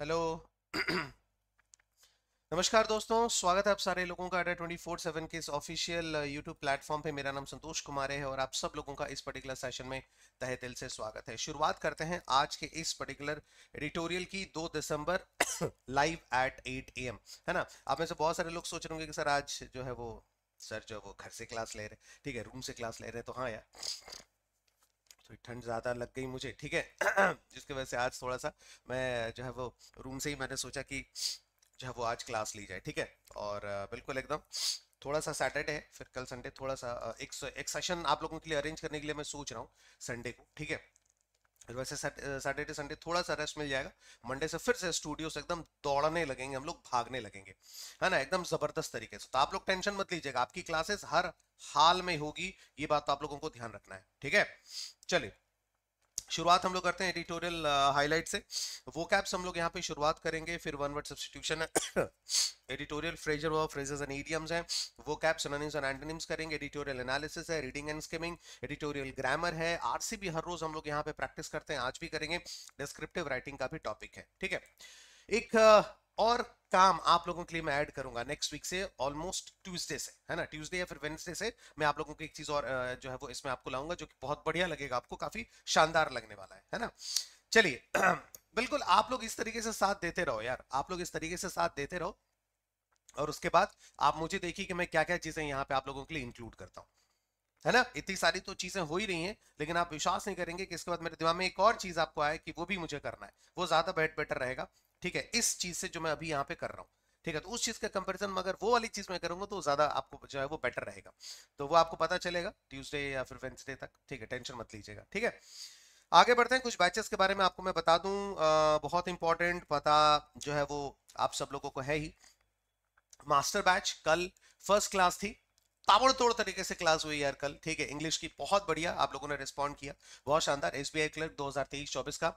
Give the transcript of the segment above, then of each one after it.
Hello. नमस्कार दोस्तों, स्वागत है आप सारे लोगों का अडा ट्वेंटी फोर सेवन के इस ऑफिशियल यूट्यूब प्लेटफॉर्म पे। मेरा नाम संतोष कुमार है और आप सब लोगों का इस पर्टिकुलर सेशन में तहे दिल से स्वागत है। शुरुआत करते हैं आज के इस पर्टिकुलर एडिटोरियल की 2 दिसंबर लाइव एट 8 एम है ना? आप में से बहुत सारे लोग सोच रहे होंगे कि सर आज जो है वो, सर जो वो घर से क्लास ले रहे ठीक है रूम से क्लास ले रहे तो हाँ यार। थोड़ी ठंड ज़्यादा लग गई मुझे ठीक है? जिसकी वजह से आज थोड़ा सा मैं जो है वो रूम से ही मैंने सोचा कि जो है वो आज क्लास ली जाए ठीक है? और बिल्कुल एकदम थोड़ा सा सैटरडे है फिर कल संडे थोड़ा सा एक, एक सेशन आप लोगों के लिए अरेंज करने के लिए मैं सोच रहा हूँ संडे को ठीक है? वैसे सैटरडे, संडे थोड़ा सा रेस्ट मिल जाएगा। मंडे से फिर से स्टूडियो से एकदम दौड़ने लगेंगे, हम लोग भागने लगेंगे। है ना? एकदम ज़बरदस्त तरीके से। तो आप लोग टेंशन मत लीजिएगा, आपकी क्लासेस हर हाल में होगी, ये बात तो आप लोगों को ध्यान रखना है। ठीक है? चलिए। शुरुआत हम लोग करते हैं एडिटोरियल हाईलाइट से। वो कैप्स हम लोग यहाँ पे शुरुआत करेंगे, फिर वन वर्ड सब्सटीट्यूशन है। Editorial phrases verb phrases and idioms हैं। वो कैप सिनोनिम्स एंड एंटोनिम्स करेंगे। एडिटोरियल एनालिसिस है reading and skimming editorial grammar है। आरसीबी हर रोज हम लोग यहाँ पे प्रैक्टिस करते हैं। आज भी करेंगे। डिस्क्रिप्टिव राइटिंग का भी टॉपिक है। ठीक है। एक और काम आप लोगों के लिए मैं ऐड करूँगा नेक्स्ट वीक से ऑलमोस्ट ट्यूसडे से, है ना? ट्यूसडे या फिर वेंसडे से मैं आप लोगों को एक चीज़ और जो है वो इसमें आपको लाऊँगा, जो कि बहुत बढ़िया लगेगा आपको, काफ़ी शानदार लगने वाला है है ना? चलिए, बिल्कुल आप लोग इस तरीके से साथ देते रहो यार, आप लोग इस तरीके से साथ देते रहो और उसके बाद आप मुझे देखिए कि मैं क्या क्या चीज़ें यहाँ पे आप लोगों के लिए इंक्लूड करता हूँ, है ना? इतनी सारी तो चीज़ें हो ही रही हैं, लेकिन आप विश्वास नहीं करेंगे कि इसके बाद मेरे दिमाग में एक और चीज़ आपको आए कि वो भी मुझे करना है, वो ज़्यादा बेट बेटर रहेगा। ठीक है इस चीज़ से जो मैं अभी यहाँ पे कर रहा हूँ ठीक है तो उस चीज़ का कंपैरिजन में अगर वो वाली चीज़ मैं करूँगा तो ज़्यादा आपको जो है वो बेटर रहेगा। तो वो आपको पता चलेगा ट्यूसडे या फिर वेंसडे तक ठीक है टेंशन मत लीजिएगा ठीक है? आगे बढ़ते हैं कुछ बैचेस के बारे में आपको मैं बता दूँ आ, बहुत इंपॉर्टेंट पता जो है वो आप सब लोगों को है ही। मास्टर बैच कल फ़र्स्ट क्लास थी ताबड़तोड़ तरीके से क्लास हुई यार कल। ठीक है इंग्लिश की बहुत बढ़िया, आप लोगों ने रिस्पॉन्ड किया। बहुत शानदार एस बी आई क्लर्क दो हज़ार तेईस चौबीस का।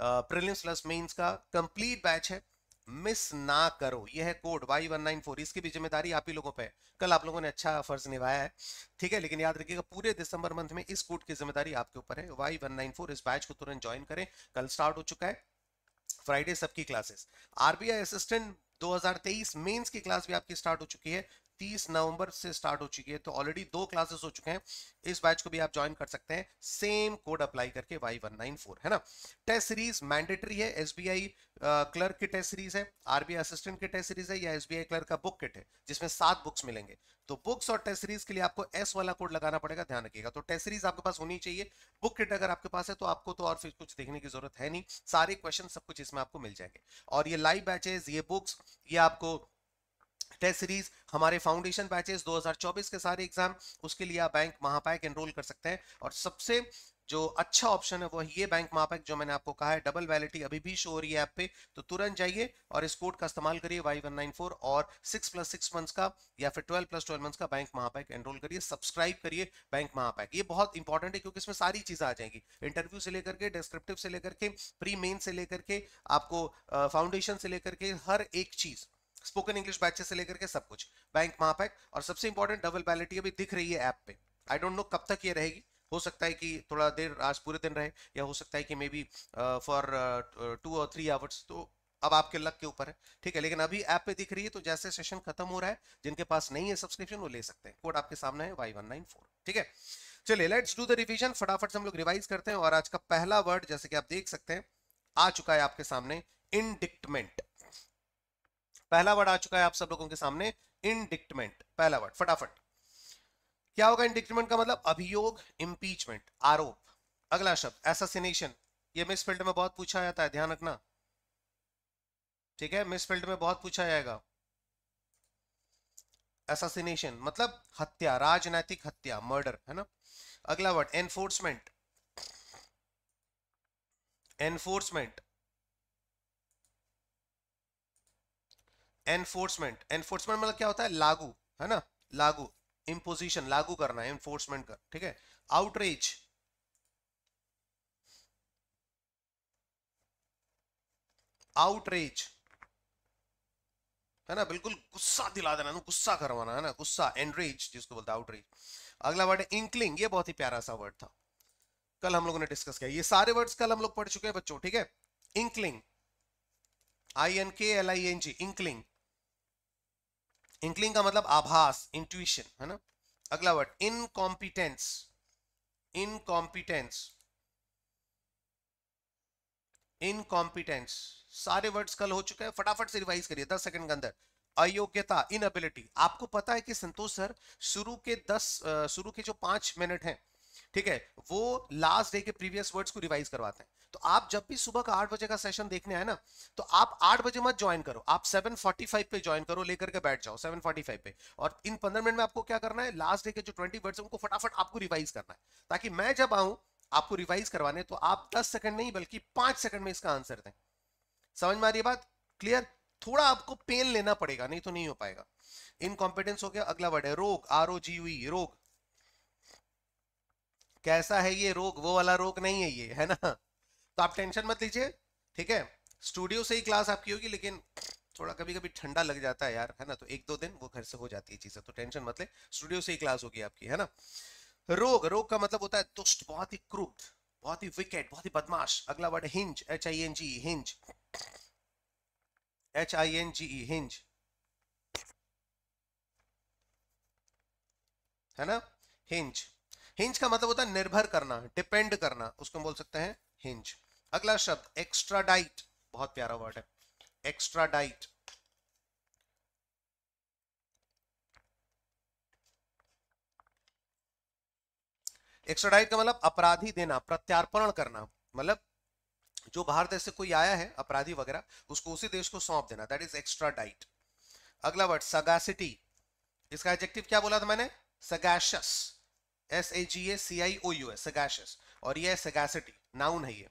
प्रिलिम्स प्लस मेंस का कंप्लीट बैच है। मिस ना करो। यह है code Y one nine four इसकी भी ज़िम्मेदारी आप ही लोगों पे कल आप लोगों ने अच्छा फ़र्ज़ निभाया है। ठीक है, लेकिन याद रखिएगा, पूरे दिसंबर मंथ में इस कोड की ज़िम्मेदारी आपके ऊपर है। वाई वन नाइन फोर इस बैच को तुरंत ज्वाइन करें। कल स्टार्ट हो चुका है। फ्राइडे सबकी क्लासेस आरबीआई असिस्टेंट 2023 मेंस की क्लास भी आपकी स्टार्ट हो चुकी है। 30 नवंबर से स्टार्ट हो चुकी है तो ऑलरेडी दो क्लासेस हो चुके हैं। इस बैच को भी आप ज्वाइन कर सकते हैं। सेम कोड अप्लाई करके वाई वन नाइन फोर है ना? टेस्ट सीरीज़ मैंडेटरी है। एस बी आई क्लर्क की टेस्ट सीरीज़ है। आरबीआई असिस्टेंट की टेस्ट सीरीज़ है या एस बी आई क्लर्क का बुक किट है, जिसमें सात बुक्स मिलेंगे। तो बुक्स और टेस्ट सीरीज़ के लिए आपको एस वाला कोड लगाना पड़ेगा, ध्यान रखिएगा। तो टेस्ट सीरीज़ आपके पास होनी चाहिए। बुक किट अगर आपके पास है तो आपको तो और फिर कुछ देखने की ज़रूरत है नहीं। सारे क्वेश्चन सब कुछ इसमें आपको मिल जाएँगे। और ये लाइव बैचेज ये बुक्स ये आपको टेस्ट सीरीज़ हमारे फाउंडेशन बैचेस 2024 के सारे एग्ज़ाम उसके लिए आप बैंक महापैक एनरोल कर सकते हैं। और सबसे जो अच्छा ऑप्शन है वो ये बैंक महापैक जो मैंने आपको कहा है डबल वैलिटी अभी भी शो हो रही है ऐप पे तो तुरंत जाइए और इस कोड का इस्तेमाल करिए वाई वन नाइन फोर और सिक्स प्लस सिक्स मंथ्स का या फिर ट्वेल्व प्लस ट्वेल्व मंथ्स का बैंक महापैक एनरोल करिए सब्सक्राइब करिए बैंक महापैक ये बहुत इंपॉर्टेंट है क्योंकि इसमें सारी चीज़ें आ जाएँगी। इंटरव्यू से लेकर के डिस्क्रिप्टिव से लेकर के प्री मेन से लेकर के, आपको फाउंडेशन से लेकर के, हर एक चीज़ स्पोकन इंग्लिश बैचेस से लेकर के सब कुछ। बैंक महापैक और सबसे इंपॉर्टेंट डबल वैलिटी अभी दिख रही है ऐप पे। आई डोंट नो कब तक ये रहेगी। हो सकता है कि थोड़ा देर आज पूरे दिन रहे या हो सकता है कि मे बी फॉर टू और थ्री आवर्स तो अब आपके लक के ऊपर है। ठीक है, लेकिन अभी ऐप पे दिख रही है तो जैसे सेशन खत्म हो रहा है, जिनके पास नहीं है सब्सक्रिप्शन वो ले सकते हैं। कोड आपके सामने है वाई वन नाइन फोर ठीक है? चलिए लेट्स डू द रिवीजन फटाफट से हम लोग रिवाइज करते हैं और आज का पहला वर्ड जैसे कि आप देख सकते हैं, आ चुका है आपके सामने इनडिक्टमेंट पहला वर्ड आ चुका है आप सब लोगों के सामने इंडिक्टमेंट पहला वर्ड फटाफट। क्या होगा इंडिक्टमेंट का मतलब? अभियोग इंपीचमेंट आरोप। अगला शब्द एसासिनेशन ये मिस फ़ील्ड में बहुत पूछा जाता है, ध्यान रखना। ठीक है? मिस फ़ील्ड में बहुत पूछा जाएगा। एसासिनेशन मतलब हत्या, राजनैतिक हत्या मर्डर है ना? अगला word enforcement enforcement enforcement enforcement मतलब क्या होता है? लागू, है ना? लागू इम्पोजिशन लागू करना है एनफोर्समेंट का, ठीक है? आउटरीच आउटरीच है ना? बिल्कुल गुस्सा दिला देना गुस्सा करवाना, है ना? गुस्सा एनरेज जिसको बोलते हैं आउटरीच अगला वर्ड है इंकलिंग ये बहुत ही प्यारा सा वर्ड था। कल हम लोगों ने डिस्कस किया। ये सारे वर्ड्स कल हम लोग पढ़ चुके हैं बच्चों, ठीक है? Inkling I N K L I N G inkling inkling का मतलब आभास इंट्यूशन है ना? अगला वर्ड इनकॉम्पिटेंस इनकॉम्पिटेंस इनकॉम्पिटेंस सारे वर्ड्स कल हो चुके हैं, फटाफट से रिवाइज करिए, दस सेकंड के अंदर। अयोग्यता इनएबिलिटी आपको पता है कि संतोष सर शुरू के दस शुरू के जो पाँच मिनट हैं, ठीक है, वो लास्ट डे के प्रीवियस वर्ड्स को रिवाइज करवाते हैं। तो आप जब भी सुबह का आठ बजे का सेशन देखने आए ना तो आप आठ बजे मत ज्वाइन करो। आप सेवन फोर्टी फाइव पे ज्वाइन करो, लेकर के बैठ जाओ सेवन फोर्टी फाइव पे। और इन पंद्रह मिनट में आपको क्या करना है? लास्ट डे के जो ट्वेंटी वर्ड्स उनको फटाफट आपको रिवाइज करना है। ताकि मैं जब आऊँ, आपको रिवाइज करवाने तो आप दस सेकंड नहीं, बल्कि पाँच सेकंड में इसका आंसर दें। समझ में आ रही है बात? क्लियर थोड़ा आपको पेन लेना पड़ेगा, नहीं तो नहीं हो पाएगा। इनकॉम्पिटेंस हो गया, अगला वर्ड है रोग। आर ओ जी यू रोग। कैसा है ये रोग? वो वाला रोग नहीं है ये, है ना? तो आप टेंशन मत लीजिए, ठीक है? स्टूडियो से ही क्लास आपकी होगी, लेकिन थोड़ा कभी कभी ठंडा लग जाता है यार, है ना? तो एक दो दिन वो घर से हो जाती है चीज़ें तो टेंशन मत ले। स्टूडियो से ही क्लास होगी आपकी, है ना? रोग रोग का मतलब होता है दुष्ट, बहुत ही क्रूप बहुत ही विकेट, बहुत ही बदमाश। अगला word, hinge H I N G hinge. H I N G hinge. है ना? हिंज। हिंज का मतलब होता है निर्भर करना, डिपेंड करना, उसको बोल सकते हैं हिंज। अगला शब्द एक्स्ट्रा डाइट बहुत प्यारा वर्ड है। एक्स्ट्रा डाइट एक्स्ट्राडाइट का मतलब अपराधी देना, प्रत्यार्पण करना मतलब जो बाहर देश से कोई आया है, अपराधी वगैरह, उसको उसी देश को सौंप देना दैट इज़ एक्स्ट्रा डाइट अगला वर्ड सगासिटी इसका एडजेक्टिव क्या बोला था मैंने? Sagacious S A G A C I O U S sagacious और ये सगैसिटी नाउन है ये।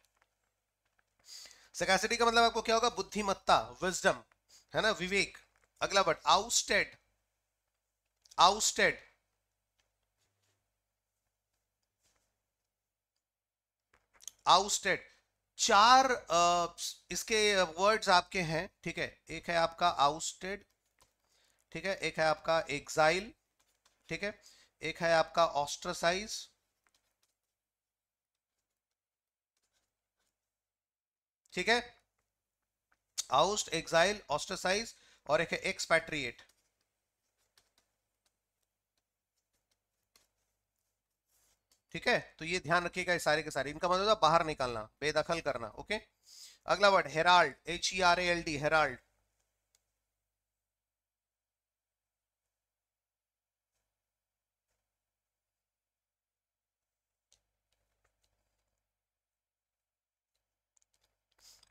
सगैसिटी का मतलब आपको क्या होगा? बुद्धिमत्ता विजडम है ना? विवेक। अगला वर्ड आउस्टेड आउस्टेड आउस्टेड चार इसके वर्ड्स आपके हैं, ठीक है? एक है आपका आउस्टेड ठीक है? एक है आपका एग्जाइल ठीक है? एक है आपका ऑस्ट्रसाइज ठीक है? आउस्ट एक्साइल ऑस्ट्रसाइज और एक है एक्सपैट्रिएट ठीक है? तो ये ध्यान रखिएगा सारे के सारे। इनका मतलब बाहर निकालना, बेदखल करना ओके अगला word herald H E R A L D herald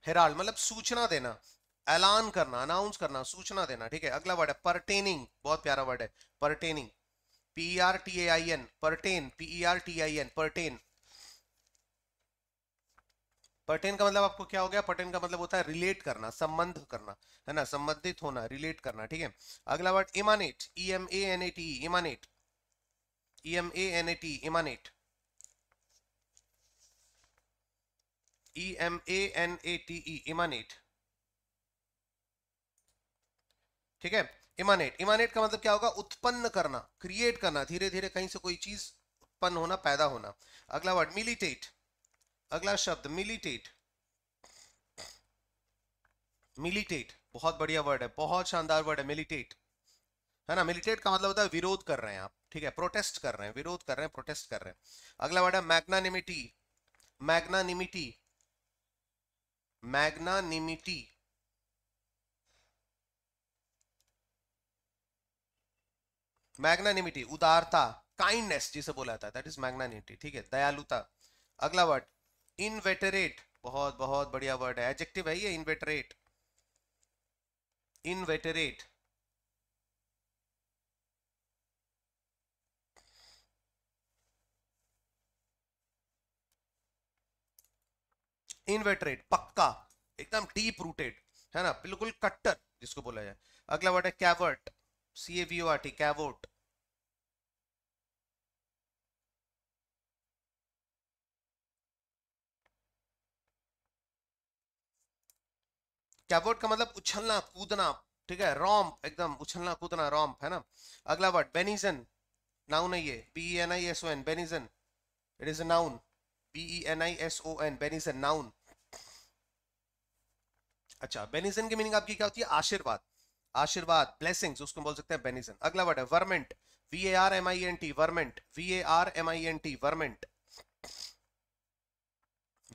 herald मतलब सूचना देना, ऐलान करना अनाउंस करना, सूचना देना, ठीक है? अगला वर्ड है परटेनिंग बहुत प्यारा वर्ड है pertaining P R T A I N pertain P R T I N pertain pertain का मतलब आपको क्या हो गया? परटेन का मतलब होता है रिलेट करना, संबंध करना, है ना? संबंधित होना रिलेट करना, ठीक है? अगला word emanate E M A N A T emanate E M A N A T emanate E M A N A T E emanate ठीक है? इमानेट इमानेट का मतलब क्या होगा? उत्पन्न करना क्रिएट करना धीरे धीरे कहीं से कोई चीज़ उत्पन्न होना, पैदा होना। अगला वर्ड मिलिटेट अगला शब्द मिलिटेट मिलिटेट बहुत बढ़िया वर्ड है, बहुत शानदार वर्ड है मिलिटेट है ना? मिलिटेट का मतलब होता है विरोध कर रहे हैं आप, ठीक है? प्रोटेस्ट कर रहे हैं, विरोध कर रहे हैं प्रोटेस्ट कर रहे हैं। अगला वर्ड है मैग्नानिमिटी मैग्नानिमिटी मैग्नानिमिटी। मैग्नानिमिटी, उदारता काइंडनेस जिसे बोला जाता है दैट इज़ मैग्नानिमिटी ठीक है? दयालुता। अगला वर्ड इनवेटरेट बहुत बहुत बढ़िया वर्ड है। एडजेक्टिव है ये इनवेटरेट इनवेटरेट इनवेटरेट पक्का, एकदम डीप रूटेड है ना? बिल्कुल कट्टर, जिसको बोला जाए। अगला वर्ड है cavort C A V O R T cavort cavort का मतलब उछलना, कूदना, ठीक है? रॉम्प एकदम उछलना, कूदना रॉम्प है ना? अगला वर्ड बेनिजन नाउन है ये B N I S O N benison it is a noun B E N I S O N benison noun अच्छा बेनिजन की मीनिंग आपकी क्या होती है? आशीर्वाद। आशीर्वाद ब्लेसिंग्स उसको बोल सकते हैं बेनिजन अगला वर्ड है varmint V A R M I N T varmint V A R M I N T varmint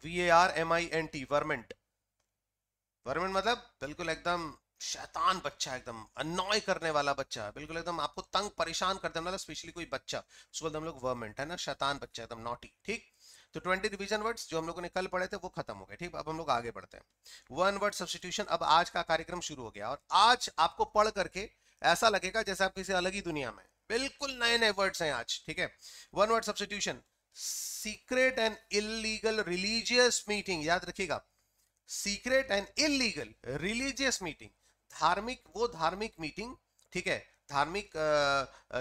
V A R M I N T varmint varmint मतलब बिल्कुल एकदम शैतान बच्चा, एकदम अनॉय करने वाला बच्चा, बिल्कुल एकदम आपको तंग परेशान कर देने वाला स्पेशली कोई बच्चा। उसको बोलते हम लोग वर्मेंट है ना? शैतान बच्चा, एकदम नॉटी ठीक? तो ट्वेंटी डिवीज़न वर्ड्स जो हम लोगों ने कल पढ़े थे, वो खत्म हो गए, ठीक? अब हम लोग आगे बढ़ते हैं। वन वर्ड सब्सटीट्यूशन, अब आज का कार्यक्रम शुरू हो गया। और आज आपको पढ़ करके ऐसा लगेगा जैसे आप किसी अलग ही दुनिया में। बिल्कुल नए नए वर्ड्स हैं आज, ठीक है? One word substitution, secret and illegal religious meeting, याद रखिएगा। Secret and illegal religious meeting, धार्मिक, वो धार्मिक मीटिंग, ठीक है? धार्मिक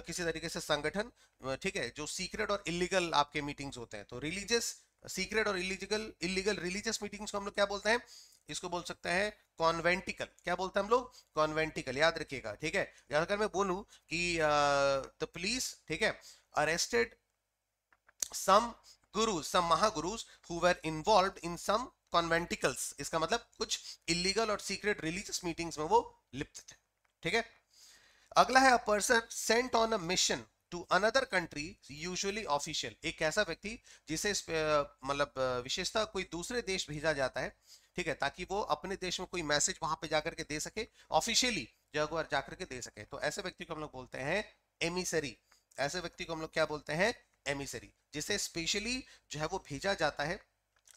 किसी तरीके से संगठन ठीक है, जो सीक्रेट और इलीगल आपके मीटिंग्स होते हैं। तो रिलीजियस, सीक्रेट और इलीगल इलीगल रिलीजियस मीटिंग्स को हम लोग क्या बोलते हैं? इसको बोल सकते हैं कॉन्वेंटिकल। क्या बोलते हैं हम लोग? कॉन्वेंटिकल, याद रखिएगा, ठीक है? याद अगर मैं बोलूँ कि द पुलिस, ठीक है, arrested some Guru some महागुरुज who were involve in सम कॉन्वेंटिकल्स। इसका मतलब कुछ इलीगल और सीक्रेट रिलीजियस मीटिंग्स में वो लिप्त थे, ठीक है? अगला है a person sent on a mission to another country usually official एक ऐसा व्यक्ति जिसे मतलब विशेषता कोई दूसरे देश भेजा जाता है, ठीक है, ताकि वो अपने देश में कोई मैसेज वहाँ पे जाकर के दे सके ऑफिशियली जगह जाकर के दे सके। तो ऐसे व्यक्ति को हम लोग बोलते हैं एमिसरी ऐसे व्यक्ति को हम लोग क्या बोलते हैं? एमिसरी जिसे स्पेशली जो है वो भेजा जाता है।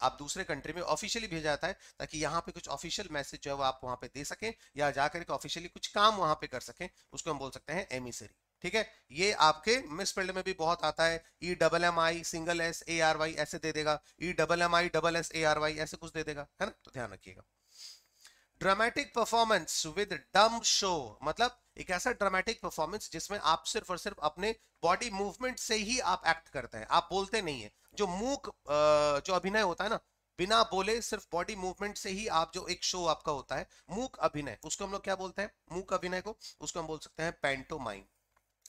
आप दूसरे कंट्री में ऑफिशियली भेजा जाता है, ताकि यहाँ पे कुछ ऑफिशियल मैसेज जो है वो आप वहाँ पे दे सकें, या जाकर के ऑफिशियली कुछ काम वहाँ पे कर सकें, उसको हम बोल सकते हैं एमिसरी ठीक है? ये आपके मिस फ़ील्ड में भी बहुत आता है। E double M I single S A R Y ऐसे दे देगा। E double M I double S A R Y ऐसे कुछ दे देगा। है ना? तो ध्यान रखिएगा। Dramatic performance with dumb show मतलब एक ऐसा ड्रामेटिक परफॉर्मेंस जिसमें आप सिर्फ़ और सिर्फ़ अपने बॉडी मूवमेंट से ही आप एक्ट करते हैं। आप बोलते नहीं है। जो मूक जो अभिनय होता है ना, बिना बोले सिर्फ़ बॉडी मूवमेंट से ही आप जो एक शो आपका होता है, मूक अभिनय, उसको हम लोग क्या बोलते हैं? मूक अभिनय को, उसको हम बोल सकते हैं पेंटो माइन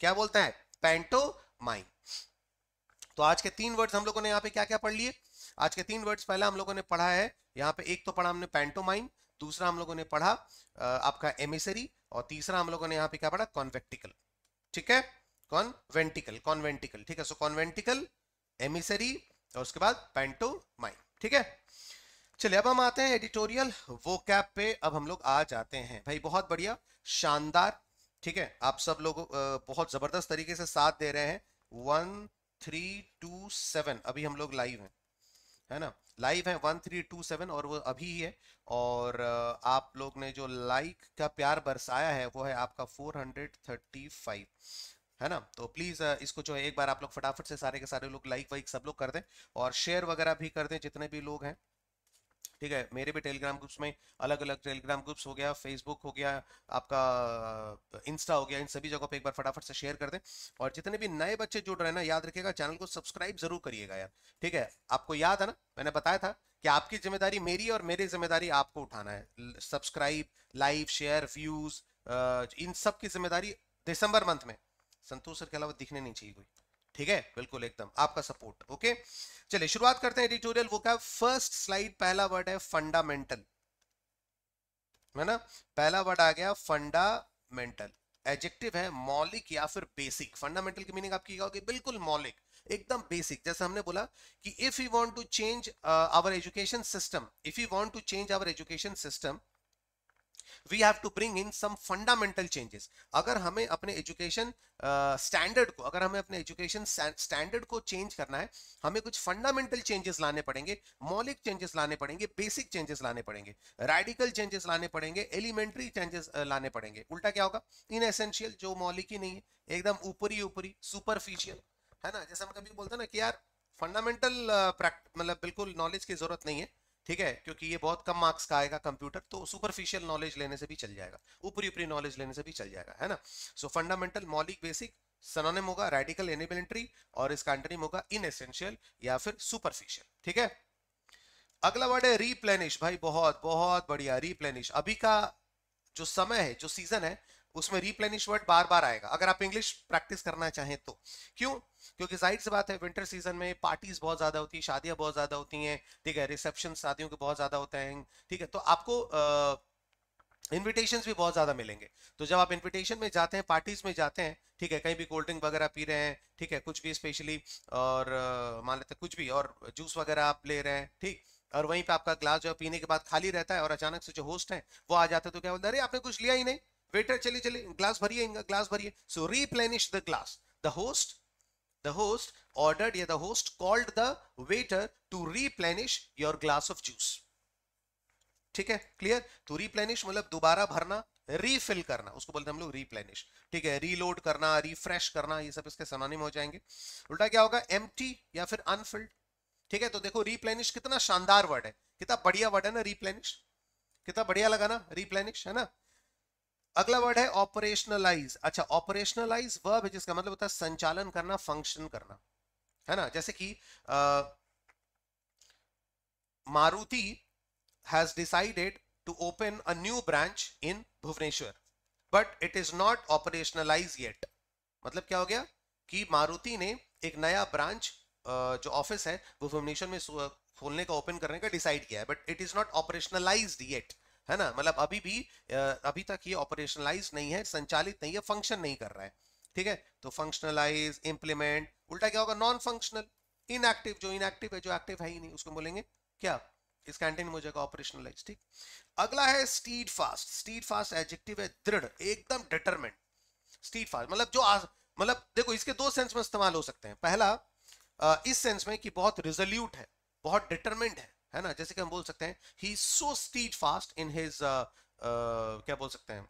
क्या बोलते हैं? पेंटो माइन तो आज के तीन वर्ड्स हम लोगों ने यहाँ पे क्या क्या पढ़ लिए? आज के तीन वर्ड्स पहला हम लोगों ने पढ़ा है, यहाँ पे एक तो पढ़ा हमने पेंटोमाइन दूसरा हम लोगों ने पढ़ा आपका एमिसरी और तीसरा हम लोगों ने यहाँ पे क्या पढ़ा? कॉन्वेक्टिकल ठीक है? कॉन्वेंटिकल कॉन्वेंटिकल ठीक है? सो कॉन्वेंटिकल एमिसरी और उसके बाद पेंटोमाइन ठीक है? चलिए, अब हम आते हैं एडिटोरियल वो कैप पे। अब हम लोग आ जाते हैं। भाई, बहुत बढ़िया। शानदार। ठीक है? आप सब लोग बहुत ज़बरदस्त तरीके से साथ दे रहे हैं। वन थ्री टू सेवन अभी हम लोग लाइव हैं। है ना? लाइव है वन थ्री टू सेवन और वो अभी ही है। और आप लोग ने जो लाइक का प्यार बरसाया है, वो है आपका फोर हंड्रेड थर्टी फाइव है ना? तो प्लीज़ इसको जो है एक बार आप लोग फटाफट से सारे के सारे लोग लाइक वाइक सब लोग कर दें और शेयर वगैरह भी कर दें, जितने भी लोग हैं। ठीक है, मेरे भी टेलीग्राम ग्रुप्स में अलग अलग टेलीग्राम ग्रुप्स हो गया फेसबुक हो गया, आपका इंस्टा हो गया, इन सभी जगहों पे एक बार फटाफट से शेयर कर दें। और जितने भी नए बच्चे जुड़ रहे हैं ना, याद रखिएगा चैनल को सब्सक्राइब ज़रूर करिएगा यार। ठीक है, आपको याद है ना, मैंने बताया था कि आपकी ज़िम्मेदारी मेरी और मेरी ज़िम्मेदारी आपको उठाना है। सब्सक्राइब लाइव शेयर व्यूज़ इन सब की ज़िम्मेदारी दिसंबर मंथ में। संतोष सर के अलावा दिखने नहीं चाहिए कोई। ठीक है? बिल्कुल एकदम, आपका सपोर्ट ओके चलिए, शुरुआत करते हैं एडिटोरियल वो क्या फ़र्स्ट स्लाइड पहला वर्ड है फंडामेंटल है ना? पहला वर्ड आ गया फंडामेंटल एजेक्टिव है मौलिक या फिर बेसिक फंडामेंटल की मीनिंग आपकी क्या होगी? बिल्कुल मौलिक, एकदम बेसिक जैसे हमने बोला कि if you want to change our education system if you want to change our education system we have to bring in some fundamental changes अगर हमें अपने एजुकेशन स्टैंडर्ड uh, को अगर हमें अपने एजुकेशन स्टैंडर्ड को चेंज करना है हमें कुछ फंडामेंटल चेंजेस लाने पड़ेंगे मौलिक चेंजेस लाने पड़ेंगे बेसिक चेंजेस लाने पड़ेंगे रेडिकल चेंजेस लाने पड़ेंगे एलिमेंट्री चेंजेस लाने पड़ेंगे। उल्टा क्या होगा? इन एसेंशियल जो मौलिक ही नहीं है एकदम ऊपरी ऊपरी सुपरफिशियल है ना? जैसे हम कभी बोलते हैं ना कि यार फंडामेंटल uh, मतलब बिल्कुल नॉलेज की ज़रूरत नहीं है ठीक है? क्योंकि ये बहुत कम मार्क्स का आएगा कंप्यूटर तो सुपरफिशियल नॉलेज लेने से भी चल जाएगा। ऊपरी ऊपरी नॉलेज लेने से भी चल जाएगा, है ना? सो फंडामेंटल मौलिक बेसिक सनोनिम होगा रेडिकल एनेबिलिटी और इसका एंटोनिम होगा इन एसेंशियल या फिर सुपरफिशियल ठीक है? अगला वर्ड है रीप्लेनिश भाई, बहुत बहुत बढ़िया रीप्लेनिश अभी का जो समय है, जो सीज़न है उसमें रिप्लेनिश वर्ड बार बार आएगा। अगर आप इंग्लिश प्रैक्टिस करना चाहें तो। क्यों? क्योंकि ज़ाहिर सी बात है विंटर सीज़न में पार्टीज़ बहुत ज़्यादा होती है, शादियाँ बहुत ज़्यादा होती हैं, ठीक है रिसेप्शन शादियों के बहुत ज़्यादा होते हैं, ठीक है तो आपको इनविटेशन भी बहुत ज़्यादा मिलेंगे। तो जब आप इन्विटेशन में जाते हैं पार्टीज़ में जाते हैं, ठीक है, कहीं भी कोल्ड ड्रिंक वगैरह पी रहे हैं, ठीक है, कुछ भी स्पेशली और मान लेते हैं कुछ भी, और जूस वगैरह आप ले रहे हैं, ठीक, और वहीं पे आपका ग्लास जो पीने के बाद खाली रहता है, और अचानक से जो होस्ट है, वो आ जाते हैं तो क्या बोलते अरे, आपने कुछ लिया ही नहीं। वेटर चलिए चलिए ग्लास भरिए, इनका ग्लास भरिए। So replenish the glass the host the host ordered yeah the host called the waiter to replenish your glass of juice. ठीक है? क्लियर तो रिप्लेनिश मतलब दोबारा भरना रीफिल करना। उसको बोलते हैं हम लोग रिप्लेनिश ठीक है? रीलोड करना रिफ्रेश करना, ये सब इसके सनानिम हो जाएँगे। उल्टा क्या होगा? एम या फिर अनफिल्ड ठीक है? तो देखो रिप्लेनिश कितना शानदार वर्ड है। कितना बढ़िया वर्ड है ना रिप्लेनिश कितना बढ़िया लगा ना रिप्लेनिश है ना? अगला वर्ड है ऑपरेशनलाइज अच्छा ऑपरेशनलाइज वर्ब है जिसका मतलब होता है संचालन करना फ़ंक्शन करना। है ना? जैसे कि Maruti has decided to open a new branch in Bhubaneswar but it is not operationalise yet मतलब क्या हो गया? कि मारुति ने एक नया ब्रांच जो ऑफ़िस है, वो भुवनेश्वर में खोलने का ओपन करने का डिसाइड किया है but it is not operationalise yet है ना? मतलब अभी भी अभी तक ये ऑपरेशनलाइज नहीं है, संचालित नहीं है फ़ंक्शन नहीं कर रहा है। ठीक है? तो फंक्शनलाइज इंप्लीमेंट उल्टा क्या होगा? नॉन फंक्शनल इनएक्टिव जो इनएक्टिव है, जो एक्टिव है ही नहीं, उसको बोलेंगे क्या? इसका एंटीनिम हो जाएगा ऑपरेशनलाइज ठीक? अगला है steadfast steadfast adjective है दृढ़, एकदम डिटरमेंट स्टीड फास्ट मतलब जो मतलब देखो, इसके दो सेंस में इस्तेमाल हो सकते हैं। पहला इस सेंस में कि बहुत रिजोल्यूट है, बहुत डिटरमेंट है। है ना? जैसे कि हम बोल सकते हैं he so steadfast in his क्या बोल सकते हैं?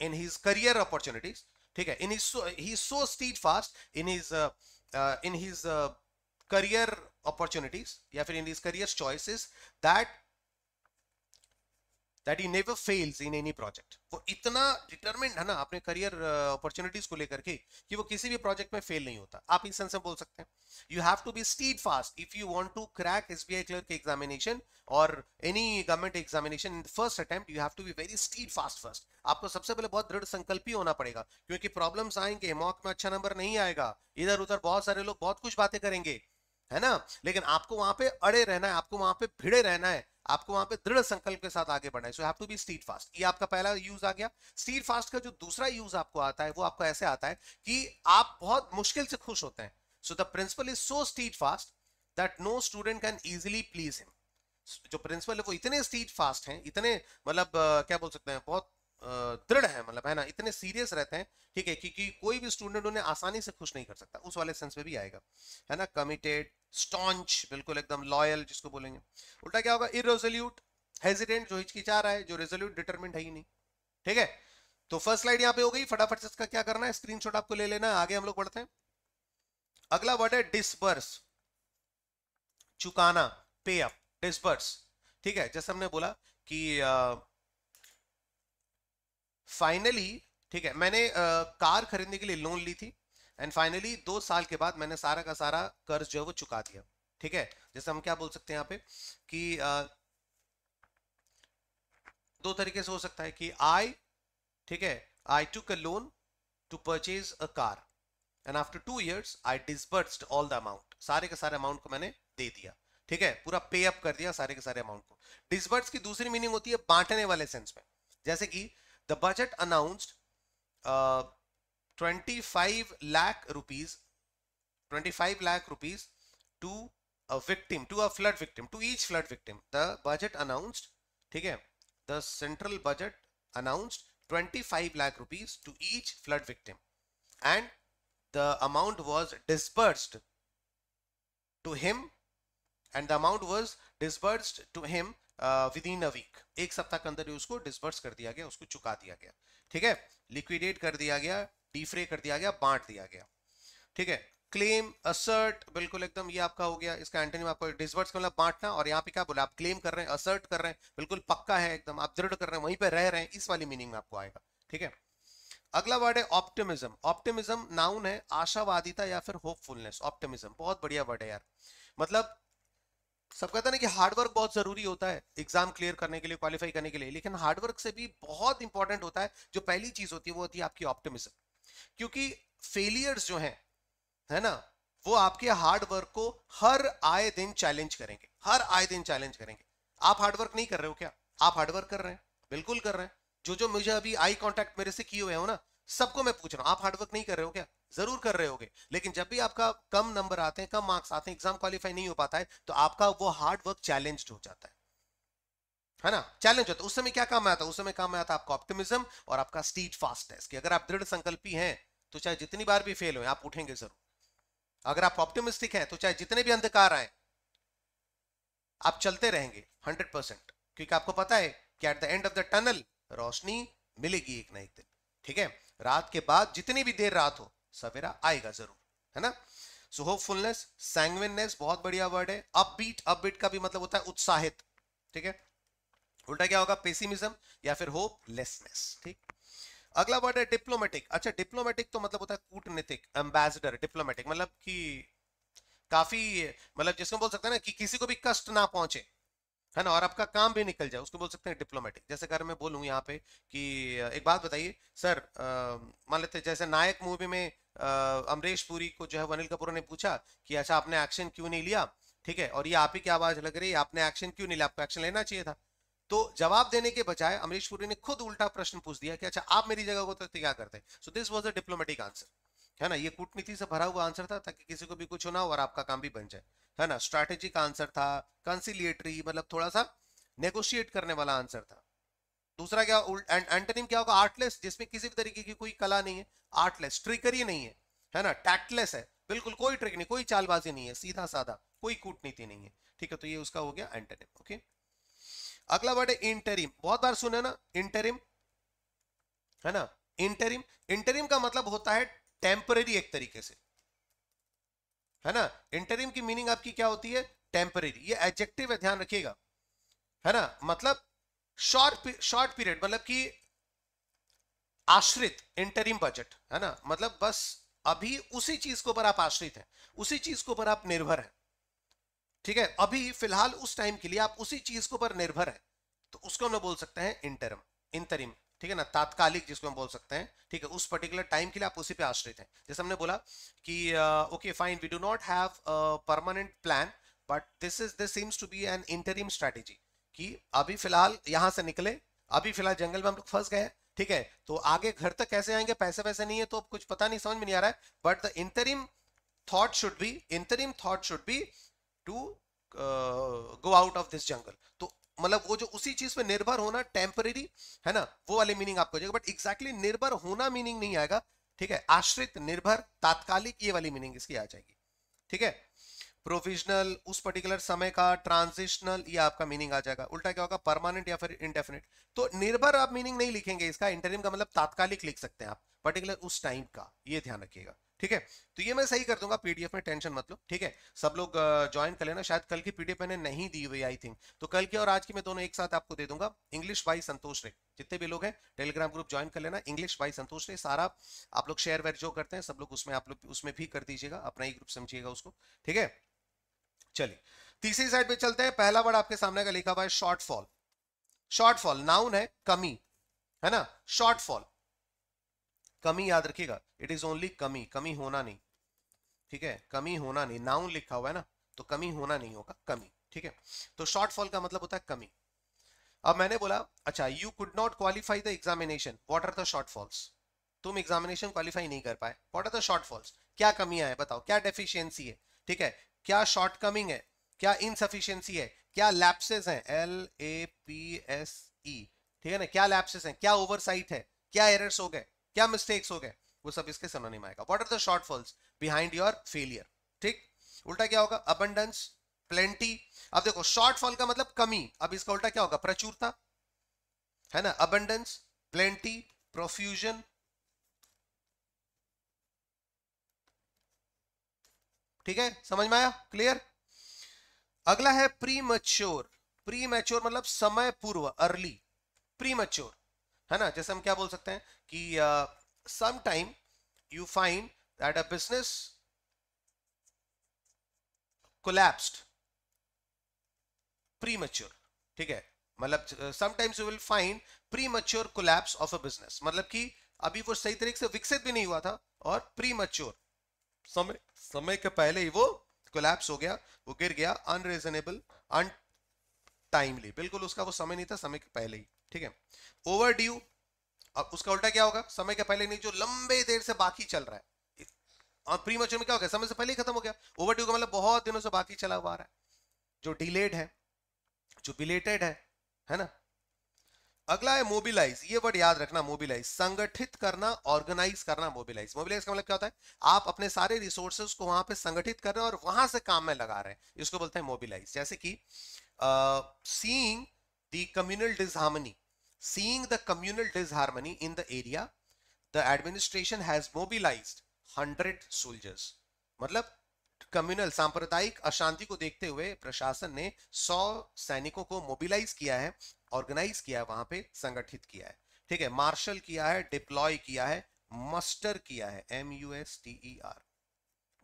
इन हिज करियर अपॉर्चुनिटीज़ ठीक है? In he so steadfast in his in his career opportunities या फिर in his career choices that that he never fails in any project वो इतना डिटरमिंड है ना अपने करियर अपॉर्चुनिटीज़ uh, को लेकर के कि वो किसी भी प्रोजेक्ट में फेल नहीं होता। आप इस सेंस में बोल सकते हैं। You have to be steadfast if you want to crack SBI clerk examination और any government examination in first attempt you have to be very steadfast first आपको सबसे पहले बहुत दृढ़ संकल्प ही होना पड़ेगा क्योंकि प्रॉब्लम्स आएँगे मॉक में अच्छा नंबर नहीं आएगा। इधर उधर बहुत सारे लोग बहुत कुछ बातें करेंगे है ना? लेकिन आपको वहाँ पे अड़े रहना है आपको वहाँ पे भिड़े रहना है। आपको वहाँ पे दृढ़ संकल्प के साथ आगे बढ़ना है। So have to be steadfast ये आपका पहला यूज़ आ गया। स्ट्रीट फास्ट का जो दूसरा यूज़ आपको आता है, वो आपको ऐसे आता है कि आप बहुत मुश्किल से खुश होते हैं। So the principal is so steadfast that no student can easily please him जो प्रिंसिपल है, वो इतने स्ट्रीट फास्ट हैं, इतने मतलब क्या बोल सकते हैं, बहुत दृढ़ है मतलब है ना, इतने सीरियस रहते हैं, ठीक है क्योंकि कोई भी स्टूडेंट उन्हें आसानी से खुश नहीं कर सकता, उस वाले सेंस में भी आएगा। है ना कमिटेड स्टॉन्च बिल्कुल एकदम लॉयल जिसको बोलेंगे। उल्टा क्या होगा? इरेजोल्यूट हेजिडेंट जो हिचकिचा रहा है जो रेजोल्यूट डिटरमेंट है ही नहीं। ठीक है? तो फ़र्स्ट स्लाइड यहाँ पे हो गई। फटाफट से इसका क्या करना है? स्क्रीनशॉट आपको ले लेना है। आगे हम लोग बढ़ते हैं। अगला वर्ड है डिसबर्स चुकाना पे अप डिसबर्स ठीक है? जैसे हमने बोला कि फाइनली ठीक है? मैंने आ, कार खरीदने के लिए लोन ली थी। एंड फाइनली दो साल के बाद मैंने सारा का सारा कर्ज जो है वो चुका दिया। ठीक है? जैसे हम क्या बोल सकते हैं यहाँ पे कि आ, दो तरीके से हो सकता है कि आई ठीक है I took a loan to purchase a car and after two years I disbursed all the amount सारे के सारे अमाउंट को मैंने दे दिया। ठीक है? पूरा पे अप कर दिया सारे के सारे अमाउंट को। डिसबर्स की दूसरी मीनिंग होती है बांटने वाले सेंस में। जैसे कि the budget uh, twenty five lakh rupees twenty five lakh rupees to a victim to a flood victim to each flood victim the budget announced ठीक है the central budget announced twenty five lakh rupees to each flood victim and the amount was disbursed to him and the amount was disbursed to him within a week एक सप्ताह के अंदर ही उसको disburse कर दिया गया, उसको चुका दिया गया। ठीक है लिक्विडेट कर दिया गया डिफ्रे कर दिया गया, बांट दिया गया। ठीक है? क्लेम असर्ट बिल्कुल एकदम ये आपका हो गया। इसका एंटोनिम आपको डिसवर्स का मतलब बांटना और यहाँ पे क्या बोला? आप क्लेम कर रहे हैं असर्ट कर रहे हैं, बिल्कुल पक्का है एकदम। आप दृढ़ कर रहे हैं, वहीं पे रह रहे हैं, इस वाली मीनिंग में आपको आएगा। ठीक है? अगला वर्ड है ऑप्टिमिज्म ऑप्टिमिज्म नाउन है आशावादिता या फिर होपफुलनेस ऑप्टिमिज्म बहुत बढ़िया वर्ड है यार। मतलब सब कहते हैं कि हार्डवर्क बहुत ज़रूरी होता है एग्ज़ाम क्लियर करने के लिए क्वालिफाई करने के लिए। लेकिन हार्डवर्क से भी बहुत इंपॉर्टेंट होता है, जो पहली चीज़ होती है, वो होती है आपकी ऑप्टिमिज्म क्योंकि फेलियर्स जो हैं, है ना, वो आपके हार्डवर्क को हर आए दिन चैलेंज करेंगे, हर आए दिन चैलेंज करेंगे। आप हार्डवर्क नहीं कर रहे हो क्या? आप हार्डवर्क कर रहे हैं, बिल्कुल कर रहे हैं। जो जो मुझे अभी आई कांटेक्ट मेरे से किए हुए हो ना, सबको मैं पूछ रहा हूँ, आप हार्डवर्क नहीं कर रहे हो क्या? ज़रूर कर रहे होगे, लेकिन जब भी आपका कम नंबर आते हैं, कम मार्क्स आते हैं एग्ज़ाम क्वालिफाई नहीं हो पाता है तो आपका वो हार्ड वर्क चैलेंज हो जाता है। है ना? चैलेंज होता है। उस समय क्या काम आता है उस समय काम आता है आपका ऑप्टिमिज्म और आपका स्टीट फास्टनेस कि अगर आप दृढ़ संकल्पी हैं तो चाहे जितनी बार भी फेल हो आप उठेंगे ज़रूर। अगर आप ऑप्टिमिस्टिक हैं तो चाहे जितने भी अंधकार आए, आप चलते रहेंगे हंड्रेड परसेंट क्योंकि आपको पता है कि at the end of the tunnel रोशनी मिलेगी एक ना एक दिन। ठीक है? रात के बाद जितनी भी देर रात हो, सवेरा आएगा ज़रूर। है ना? सो होपफुलनेस सैंगविननेस बहुत बढ़िया वर्ड है। अपबीट अपबीट का भी मतलब होता है उत्साहित। ठीक है? उल्टा क्या होगा? पेसिमिज्म या फिर होपलेसनेस ठीक? अगला वर्ड है डिप्लोमेटिक अच्छा डिप्लोमेटिक तो मतलब होता है कूटनीतिक एम्बेसडर डिप्लोमेटिक मतलब कि काफ़ी मतलब जिसको बोल सकते हैं ना कि किसी को भी कष्ट ना पहुँचे, है ना? और आपका काम भी निकल जाए, उसको बोल सकते हैं डिप्लोमेटिक जैसे अगर मैं बोलूँ यहाँ पे कि, एक बात बताइए, सर मान लेते जैसे नायक मूवी में अमरीश पुरी को जो है अनिल कपूर ने पूछा कि अच्छा आपने एक्शन क्यों नहीं लिया? ठीक है, और ये आप ही की आवाज़ लग रही है, आपने एक्शन क्यों नहीं लिया? आपको एक्शन लेना चाहिए था। तो जवाब देने के बजाय अमरीश पुरी ने खुद उल्टा प्रश्न पूछ दिया कि अच्छा आप मेरी जगह को तो क्या करते so this was a diplomatic answer है ना? ये कूटनीति से भरा हुआ आंसर था ताकि किसी को भी कुछ होना हो और आपका काम भी बन जाए, है ना? स्ट्रैटेजिक आंसर था कंसिलिएटरी मतलब थोड़ा सा नेगोशिएट करने वाला आंसर था। दूसरा क्या एंटनिम क्या होगा? आर्टलेस जिसमें किसी भी तरीके की कोई कला नहीं है। आर्टलेस ट्रिकरी नहीं है है ना? टैक्टलेस है, बिल्कुल कोई ट्रिक नहीं, कोई चालबाजी नहीं है सीधा साधा कोई कूटनीति नहीं है। ठीक है तो ये उसका हो गया एंटनिम ओके अगला वर्ड है इंटरिम बहुत बार सुना ना? इंटरिम है ना? इंटरिम इंटरिम का मतलब होता है टेम्पररी एक तरीके से। है ना? इंटरिम की मीनिंग आपकी क्या होती है? टेम्पररी ये एडजेक्टिव है, ध्यान रखिएगा। है ना? मतलब शॉर्ट शॉर्ट पीरियड मतलब कि आश्रित इंटरिम बजट है ना? मतलब बस अभी उसी चीज़ के ऊपर आप आश्रित हैं, उसी चीज़ के ऊपर आप निर्भर हैं। ठीक है? अभी फ़िलहाल उस टाइम के लिए आप उसी चीज़ के ऊपर निर्भर है। तो उसको हम लोग बोल सकते हैं इंटरम इंतरिम ठीक है ना? तात्कालिक जिसको हम बोल सकते हैं, ठीक है? उस पर्टिकुलर टाइम के लिए आप उसी पे आश्रित हैं। जैसे हमने बोला कि okay fine we do not have permanent plan but this is this seems to be an interim strategy कि अभी फ़िलहाल यहाँ से निकले, अभी फ़िलहाल जंगल में हम लोग फंस गए, ठीक है? तो आगे घर तक कैसे आएँगे? पैसे वैसे नहीं है तो कुछ पता नहीं, समझ में नहीं आ रहा है। But the interim thought should be interim thought should be to go out of this jungle तो मतलब वो जो उसी चीज़ पे निर्भर होना टेम्परेरी है ना, वो वाले मीनिंग आपको जाएगा बट एग्जैक्टली निर्भर होना मीनिंग नहीं आएगा, ठीक है? आश्रित, निर्भर, तात्कालिक ये वाली मीनिंग इसकी आ जाएगी। ठीक है? प्रोविजनल उस पर्टिकुलर समय का ट्रांजिशनल ये आपका मीनिंग आ जाएगा। उल्टा क्या होगा? परमानेंट या फिर इंडेफिनेट तो निर्भर आप मीनिंग नहीं लिखेंगे, इसका इंटरव्यू का मतलब तात्कालिक लिख सकते हैं आप पर्टिकुलर उस टाइम का, ये ध्यान रखिएगा। ठीक है? तो ये मैं सही कर दूँगा पीडीएफ में टेंशन मत लो, ठीक है? सब लोग ज्वाइन कर लेना, शायद कल की पीडीएफ मैंने नहीं दी हुई आई थिंक तो कल की और आज की मैं दोनों एक साथ आपको दे दूँगा इंग्लिश बाई संतोष रे जितने भी लोग हैं टेलीग्राम ग्रुप ज्वाइन कर लेना इंग्लिश बाई संतोष रे सारा आप लोग शेयर वेयर जो करते हैं, सब लोग उसमें आप लोग, उसमें भी कर दीजिएगा, अपना ही ग्रुप समझिएगा उसको, ठीक है? चलिए, तीसरी साइड पे चलते हैं, पहला वर्ड आपके सामने का लिखा हुआ है शॉर्टफॉल शॉर्टफॉल नाउन है, कमी, है ना? शॉर्टफॉल कमी याद रखिएगा। इट इज़ ओनली कमी कमी होना नहीं। ठीक है? कमी होना नहीं। नाउन लिखा हुआ है ना? तो कमी होना नहीं होगा, कमी। ठीक है? तो शॉर्टफॉल का मतलब होता है कमी। अब मैंने बोला अच्छा you could not qualify the examination what are the shortfalls तुम एग्जामिनेशन क्वालिफाई नहीं कर पाए। वॉट आर द शॉर्टफॉल्स क्या कमियाँ है? बताओ, क्या डेफिशिएंसी है? ठीक है? क्या शॉर्ट कमिंग है? क्या इनसफिशियंसी है? क्या लैप्सेस हैं? L A P S E ठीक है ना? क्या लैप्सेस हैं? क्या ओवरसाइट है? क्या एरर्स हो गए? क्या मिस्टेक्स हो गए? वो सब इसके सिनोनिम आएगा। What are the shortfalls behind your failure ठीक? उल्टा क्या होगा? अबंडेंस प्लेंटी अब देखो शॉर्टफॉल का मतलब कमी। अब इसका उल्टा क्या होगा? प्रचुरता। है ना? अबंडेंस प्लेंटी प्रोफ्यूजन ठीक है? समझ में आया? क्लियर अगला है प्री मच्योर प्री मैच्योर मतलब समय पूर्व अर्ली प्री मच्योर है ना? जैसे हम क्या बोल सकते हैं कि sometime you find that a business collapsed premature ठीक है? मतलब sometimes you will find premature collapse of a business मतलब कि अभी वो सही तरीके से विकसित भी नहीं हुआ था और प्री मच्योर समय समय के पहले ही वो कोलैप्स हो गया, वो गिर गया अनरीजनेबल टाइमली बिल्कुल उसका वो समय नहीं था, समय के पहले ही। ठीक है? ओवर ड्यू अब उसका उल्टा क्या होगा? समय के पहले नहीं, जो लंबे देर से बाकी चल रहा है। और प्री में क्या हो गया? समय से पहले ही खत्म हो गया। ओवर ड्यू का मतलब बहुत दिनों से बाकी चला हुआ रहा है। जो डिलेड है, जो बिलेटेड है है ना? अगला है मोबिलाइज ये वर्ड याद रखना मोबिलाइज संगठित करना ऑर्गेनाइज करना मोबिलाइज मोबिलाइज का मतलब क्या होता है? आप अपने सारे रिसोर्सेज को वहाँ पे संगठित कर रहे हैं और वहाँ से काम में लगा रहे हैं। इसको बोलते हैं मोबिलाइज जैसे कि seeing the communal disharmony seeing the communal disharmony in the area the administration has mobilised 100 soldiers मतलब कम्युनल सांप्रदायिक अशांति को देखते हुए प्रशासन ने 100 सैनिकों को मोबिलाइज किया है ऑर्गेनाइज किया है, वहाँ पे संगठित किया है। ठीक है मार्शल किया है डिप्लॉय किया है मस्टर किया है M U S T E R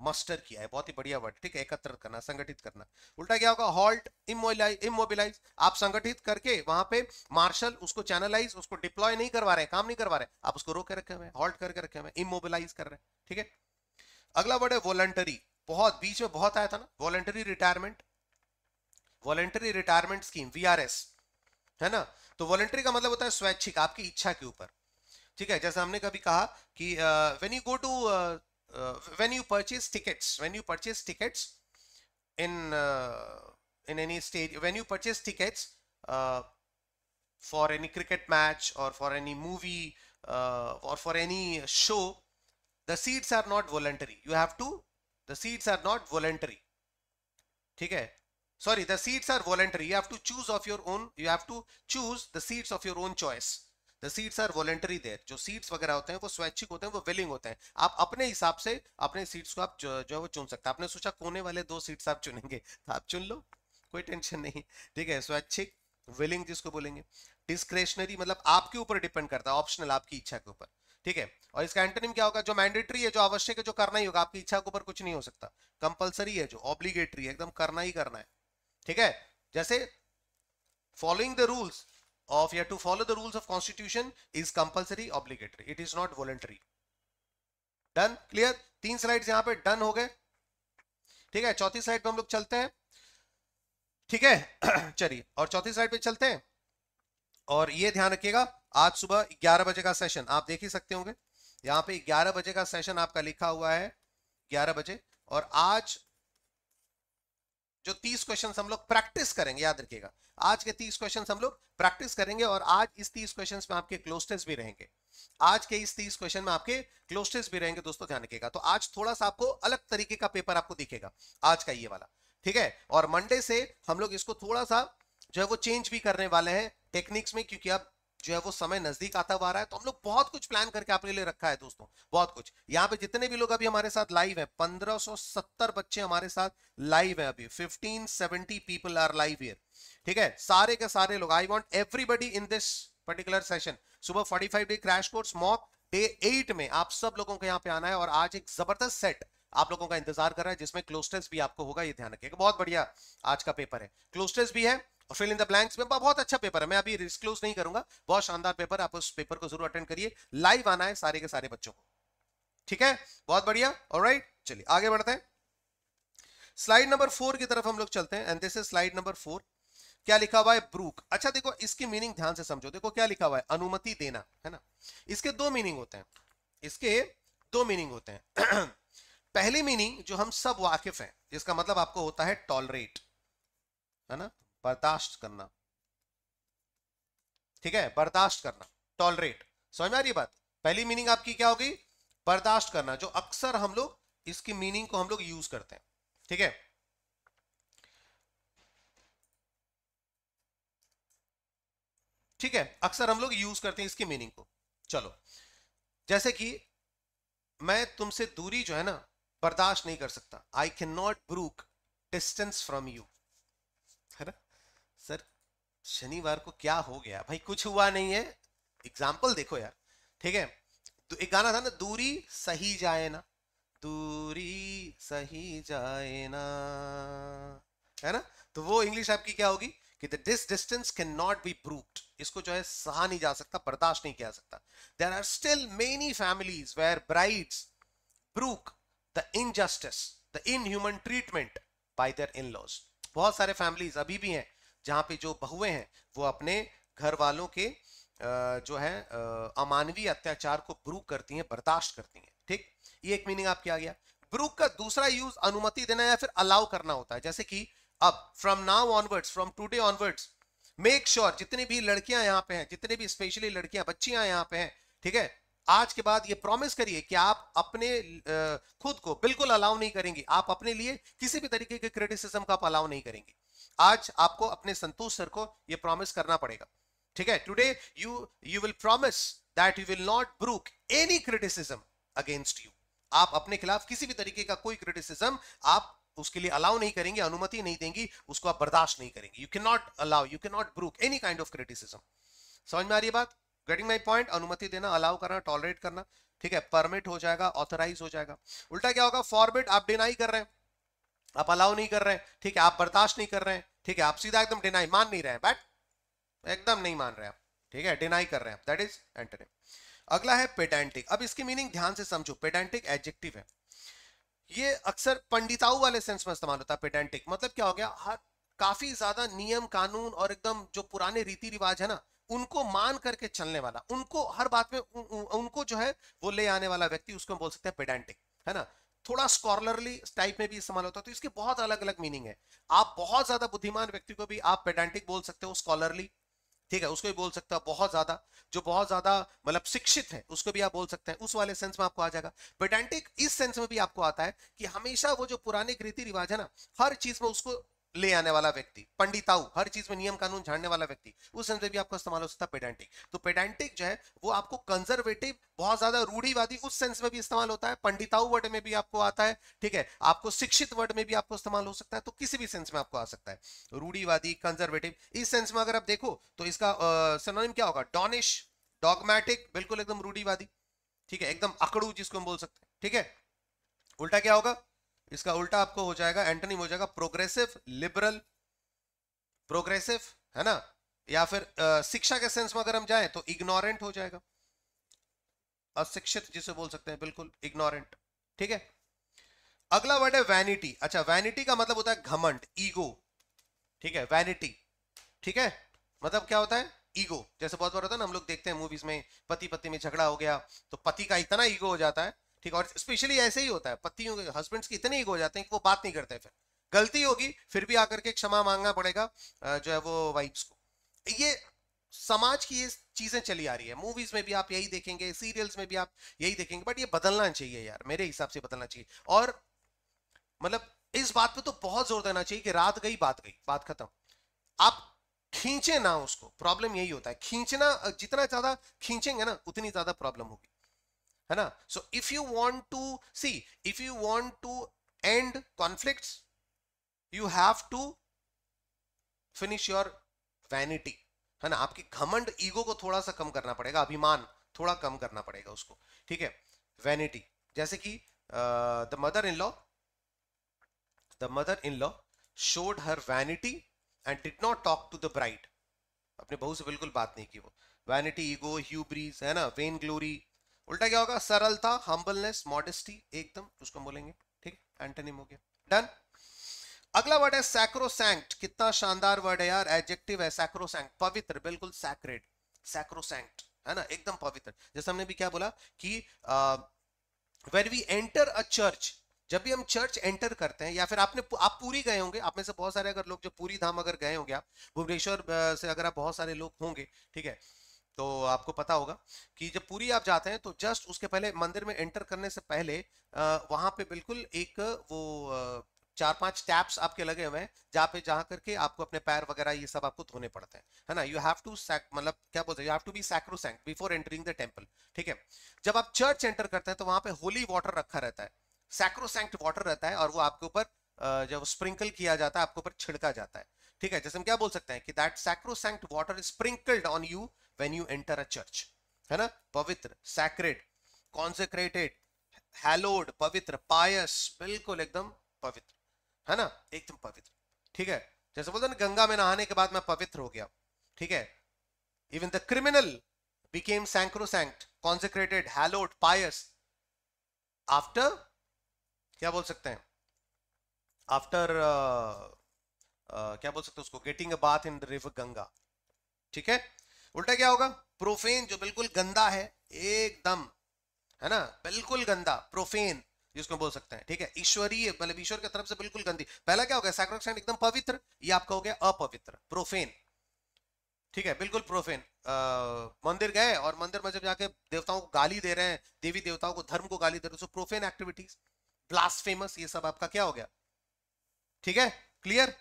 muster किया है। बहुत ही बढ़िया वर्ड ठीक है? एकत्र करना, संगठित करना। उल्टा क्या होगा? हॉल्ट इमोबिलाइज आप संगठित करके वहाँ पे मार्शल उसको चैनलाइज उसको डिप्लॉय नहीं करवा रहे, काम नहीं करवा रहे, आप उसको रोक रखे हुए हॉल्ट करके रखे हुए इमोबिलाइज कर रहे हैं, ठीक है? अगला वर्ड है वॉलंटरी बहुत, बीच में बहुत आया था ना? Voluntary retirement voluntary retirement scheme VRS है ना? तो वॉलेंटरी का मतलब होता है स्वैच्छिक, आपकी इच्छा के ऊपर, ठीक है? जैसे हमने कभी कहा कि when you go to uh, when you purchase tickets when you purchase tickets in uh, in any stage when you purchase tickets uh, for any cricket match or for any movie uh, or for any show the seats are not voluntary. You have to the seats are not voluntary. Okay? Sorry the seats are voluntary. You have to choose of your own you have to choose the seats of your own choice. The seats are voluntary there. जो seats वगैरह होते हैं वो स्वैच्छिक होते हैं वो willing होते हैं। आप अपने हिसाब से अपने seats को आप जो, जो है वो चुन सकते हैं। आपने सोचा कोने वाले दो seats आप चुनेंगे तो आप चुन लो। कोई टेंशन नहीं। ठीक है? स्वैच्छिक विलिंग जिसको बोलेंगे। डिस्क्रेशनरी मतलब आपके ऊपर डिपेंड करता है ऑप्शनल आपकी इच्छा के ऊपर। ठीक है? और इसका एंटोनिम क्या होगा? जो मैंडेटरी है जो आवश्यक है जो करना ही होगा। आपकी इच्छा के ऊपर कुछ नहीं हो सकता। कंपलसरी है जो ऑब्लिगेटरी है एकदम करना ही करना है। ठीक है? जैसे फॉलोइंग द रूल्स ऑफ़ या to follow the rules of constitution is compulsory obligatory it is not voluntary done clear तीन स्लाइड यहाँ पे डन हो गए। ठीक है? चौथी स्लाइड पे हम लोग चलते हैं। ठीक है? चलिए, और चौथी स्लाइड पे चलते हैं। और ये ध्यान रखिएगा, आज सुबह 11 बजे का सेशन आप देख ही सकते होंगे। यहाँ पे 11 बजे का सेशन आपका लिखा हुआ है 11 बजे। और आज जो 30 क्वेश्चन हम लोग प्रैक्टिस करेंगे, याद रखिएगा। आज के 30 क्वेश्चन हम लोग प्रैक्टिस करेंगे और आज इस 30 क्वेश्चन में आपके क्लोज टेस्ट भी रहेंगे। आज के इस 30 क्वेश्चन में आपके क्लोज टेस्ट भी रहेंगे दोस्तों, ध्यान रखिएगा। तो आज थोड़ा सा आपको अलग तरीके का पेपर आपको दिखेगा, आज का ये वाला, ठीक है? और मंडे से हम लोग इसको थोड़ा सा जो है वो चेंज भी करने वाले हैं टेक्निक्स में, क्योंकि अब जो है वो समय नज़दीक आता हुआ रहा है तो हम लोग बहुत कुछ प्लान करके आपके लिए रखा है दोस्तों, बहुत कुछ। यहाँ पे जितने भी लोग अभी हमारे साथ लाइव हैं 1570 बच्चे हमारे साथ लाइव हैं अभी। 1570 पीपल आर लाइव हियर ठीक है? सारे के सारे लोग I want everybody in this particular session सुबह 45 day crash course mock day 8 में आप सब लोगों को यहाँ पे आना है और आज एक ज़बरदस्त सेट आप लोगों का इंतज़ार कर रहा है, जिसमें क्लोस्टेस भी आपको होगा, ये ध्यान रखिएगा। बहुत बढ़िया आज का पेपर है। क्लोस्टेस भी है और फिल इन द ब्लैंक्स में बहुत अच्छा पेपर है। मैं अभी डिस्क्लोज नहीं करूँगा। बहुत शानदार पेपर आप उस पेपर को ज़रूर अटेंड करिए। लाइव आना है सारे के सारे बच्चों को। ठीक है? बहुत बढ़िया। और चलिए, आगे बढ़ते हैं। स्लाइड नंबर फोर की तरफ़ हम लोग चलते हैं। And this is slide number four क्या लिखा हुआ है? ब्रूक अच्छा देखो, इसकी मीनिंग ध्यान से समझो। देखो, क्या लिखा हुआ है? अनुमति देना, है ना? इसके दो मीनिंग होते हैं। इसके दो मीनिंग होते हैं। पहली मीनिंग जो हम सब वाकिफ हैं, जिसका मतलब आपको होता है टॉलरेट है ना? बर्दाश्त करना। ठीक है? बर्दाश्त करना। टॉलरेट समझ में आ रही बात? पहली मीनिंग आपकी क्या होगी बर्दाश्त करना, जो अक्सर हम लोग इसकी मीनिंग को हम लोग यूज़ करते हैं। ठीक है? ठीक है? अक्सर हम लोग यूज़ करते हैं इसकी मीनिंग को। चलो। जैसे कि मैं तुमसे दूरी जो है ना, बर्दाश्त नहीं कर सकता। I can not brook distance from you है ना? शनिवार को क्या हो गया? भाई, कुछ हुआ नहीं है। एग्ज़ाम्पल देखो यार, ठीक है? तो एक गाना था ना, दूरी सही जाए ना, दूरी सही जाए ना। है ना? तो वो इंग्लिश आपकी क्या होगी? कि the this distance can not be proved इसको जो है, सहा नहीं जा सकता, बर्दाश्त नहीं किया सकता। There are still many families where brides brook the injustice the inhuman treatment by their in laws बहुत सारे फैमिलीज़ अभी भी हैं जहाँ पे जो बहुएँ हैं, वो अपने घर वालों के जो है अमानवीय अत्याचार को ब्रूक करती हैं, बर्दाश्त करती हैं, ठीक? ये एक मीनिंग आपके आ गया। ब्रूक का दूसरा यूज़ अनुमति देना या फिर अलाउ करना होता है, जैसे कि अब from now onwards from today onwards make sure जितनी भी लड़कियाँ यहाँ पे हैं, जितने भी स्पेशली लड़कियाँ, बच्चियाँ यहाँ पे हैं, ठीक है? आज के बाद ये प्रॉमिस करिए कि आप अपने खुद को बिल्कुल अलाउ नहीं करेंगे। आप अपने लिए किसी भी तरीके के क्रिटिसिज्म का आप अलाउ नहीं करेंगे। आज आपको अपने संतोष सर को ये प्रॉमिस करना पड़ेगा। ठीक है? Today you you will promise that you will not brook any criticism against you आप अपने खिलाफ किसी भी तरीके का कोई क्रिटिसिज्म आप उसके लिए अलाउ नहीं करेंगे, अनुमति नहीं देंगी, उसको आप बर्दाश्त नहीं करेंगे। You can not allow you can not brook any kind of criticism समझ में आ रही है बात? गेटिंग माई पॉइंट अनुमति देना अलाउ करना टॉलरेट करना, ठीक है? परमिट हो जाएगा ऑथराइज हो जाएगा। उल्टा क्या होगा? फॉरबिट आप डिनाई कर रहे हैं। आप अलाउ नहीं कर रहे हैं, ठीक है? आप बर्दाश्त नहीं कर रहे हैं, ठीक है? आप सीधा एकदम डिनाई मान नहीं रहे हैं बट एकदम नहीं मान रहे आप, ठीक है? डिनाई कर रहे हैं दैट इज़ एंटनी अगला है पेडेंटिक अब इसकी मीनिंग ध्यान से समझो पेडेंटिक एडजेक्टिव है। ये अक्सर पंडिताऊ वाले सेंस में इस्तेमाल होता है पेडेंटिक मतलब क्या हो गया? हर, काफ़ी ज़्यादा नियम, कानून और एकदम जो पुराने रीति रिवाज है ना उनको मान करके चलने वाला उनको हर बात में उ, उ, उनको जो है वो ले आने वाला व्यक्ति उसको बोल सकते हैं पेडेंटिक है ना? थोड़ा स्कॉलरली टाइप में भी इस्तेमाल होता है तो इसके बहुत अलग अलग मीनिंग है। आप बहुत ज़्यादा बुद्धिमान व्यक्ति को भी आप पेडेंटिक बोल सकते हो स्कॉलरली ठीक है? उसको भी बोल सकते हो बहुत ज़्यादा जो बहुत ज़्यादा मतलब शिक्षित है उसको भी आप बोल सकते हैं उस वाले सेंस में आपको आ जाएगा। पेडेंटिक इस सेंस में भी आपको आता है कि हमेशा वो जो पुराने रीति रिवाज है ना हर चीज़ में उसको ले आने वाला व्यक्ति, पंडिताऊ, हर चीज़ में नियम कानून झाड़ने वाला व्यक्ति, उस सेंस में भी आपको इस्तेमाल हो सकता है पेडेंटिक तो पेडेंटिक जो है, वो आपको कंजर्वेटिव बहुत ज़्यादा रूढ़ीवादी, उस सेंस में भी इस्तेमाल होता है। पंडिताऊ वर्ड में भी आपको आता है, ठीक है? आपको शिक्षित वर्ड में भी आपको इस्तेमाल हो सकता है तो किसी भी सेंस में आपको आ सकता है। रूढ़ीवादी कंजर्वेटिव इस सेंस में अगर आप देखो तो इसका सिनोनिम क्या होगा? डॉनिश डॉगमेटिक बिल्कुल एकदम रूढ़ीवादी, ठीक है? एकदम अकड़ू जिसको हम बोल सकते हैं, ठीक है? उल्टा क्या होगा? इसका उल्टा आपको हो जाएगा एंटोनिम हो जाएगा प्रोग्रेसिव लिबरल प्रोग्रेसिव है ना? या फिर आ, शिक्षा के सेंस में अगर हम जाएँ तो इग्नोरेंट हो जाएगा। अशिक्षित जिसे बोल सकते हैं बिल्कुल इग्नोरेंट ठीक है? अगला वर्ड है वैनिटी अच्छा वैनिटी का मतलब होता है घमंड ईगो ठीक है? वैनिटी ठीक है? मतलब क्या होता है? ईगो जैसे बहुत बार होता है ना हम लोग देखते हैं मूवीज़ में पति पति में झगड़ा हो गया तो पति का इतना ईगो हो जाता है ठीक, और स्पेशली ऐसे ही होता है पतियों के हस्बैंड्स की इतने ही हो जाते हैं कि वो बात नहीं करते फिर। गलती होगी, फिर भी आकर के क्षमा मांगना पड़ेगा जो है वो वाइफ्स को। ये समाज की ये चीज़ें चली आ रही है। मूवीज़ में भी आप यही देखेंगे सीरियल्स में भी आप यही देखेंगे बट ये बदलना चाहिए यार, मेरे हिसाब से बदलना चाहिए। और मतलब इस बात पे तो बहुत ज़ोर देना चाहिए कि रात गई, बात गई, बात खत्म। आप खींचे ना उसको प्रॉब्लम यही होता है। खींचना, जितना ज़्यादा खींचेंगे ना, उतनी ज़्यादा प्रॉब्लम होगी। है ना? So if you want to see if you want to end conflicts you have to finish your vanity है ना? आपकी घमंड ईगो को थोड़ा सा कम करना पड़ेगा, अभिमान थोड़ा कम करना पड़ेगा उसको, ठीक है? वैनिटी जैसे कि the mother in law the mother in law showed her vanity and did not talk to the bride अपने बहू से बिल्कुल बात नहीं की वो। वैनिटी ईगो ह्यूब्रीज है ना? वेन ग्लोरी उल्टा क्या होगा? सरलता हम्बलनेस मॉडेस्टी एकदम उसको बोलेंगे, ठीक एंटोनिम हो गया। डन अगला वर्ड है सैक्रोसैंक्ट कितना शानदार वर्ड है यार। एडजेक्टिव है सैक्रोसैंक्ट पवित्र, बिल्कुल सैक्रेड सैक्रोसैंक्ट है ना? एकदम पवित्र। जैसे हमने भी क्या बोला कि when we enter a church जब भी हम चर्च एंटर करते हैं, या फिर आपने आप पूरी गए होंगे, आप में से बहुत सारे अगर लोग जो पूरी धाम अगर गए होंगे आप, भुवनेश्वर से अगर आप बहुत सारे लोग होंगे, ठीक है? तो आपको पता होगा कि जब पूरी आप जाते हैं तो जस्ट उसके पहले मंदिर में एंटर करने से पहले वहाँ पे बिल्कुल एक वो चार पाँच टैप्स आपके लगे हुए हैं, जहाँ पे जहाँ करके आपको अपने पैर वगैरह ये सब आपको धोने पड़ते हैं, है ना? यू हैव टू मतलब क्या बोलते हैं you have to be sacrosanct before entering the temple ठीक है? जब आप चर्च एंटर करते हैं तो वहाँ पे होली वाटर रखा रहता है सैक्रोसैंक्ट वाटर रहता है, और वो आपके ऊपर जब स्प्रिंकल किया जाता है, आपके ऊपर छिड़का जाता है, ठीक है? जैसे हम क्या बोल सकते हैं कि that sacrosanct water sprinkled on you when you enter a church है ना? पवित्र sacred consecrated hallowed पवित्र pious बिल्कुल एकदम पवित्र है ना? एकदम पवित्र ठीक है? जैसे बोलते ना गंगा में नहाने के बाद मैं पवित्र हो गया ठीक है? Even the criminal became sacrosanct consecrated hallowed pious. After क्या बोल सकते हैं? आफ्टर uh, uh, क्या बोल सकते हैं उसको? Getting a bath in the river Ganga ठीक है? उल्टा क्या होगा? प्रोफेन जो बिल्कुल गंदा है, एकदम, है ना? बिल्कुल गंदा प्रोफेन जिसको बोल सकते हैं, ठीक है? ईश्वरीय मतलब ईश्वर की तरफ़ से बिल्कुल गंदी। पहला क्या हो गया? सैक्रोसेंट एकदम पवित्र, ये आपका हो गया अपवित्र प्रोफेन ठीक है? बिल्कुल प्रोफेन मंदिर गए और मंदिर में जब जाके देवताओं को गाली दे रहे हैं, देवी देवताओं को, धर्म को गाली दे रहे हैं प्रोफेन एक्टिविटीज़ ब्लास्फेमस ये सब आपका क्या हो गया? ठीक है? क्लियर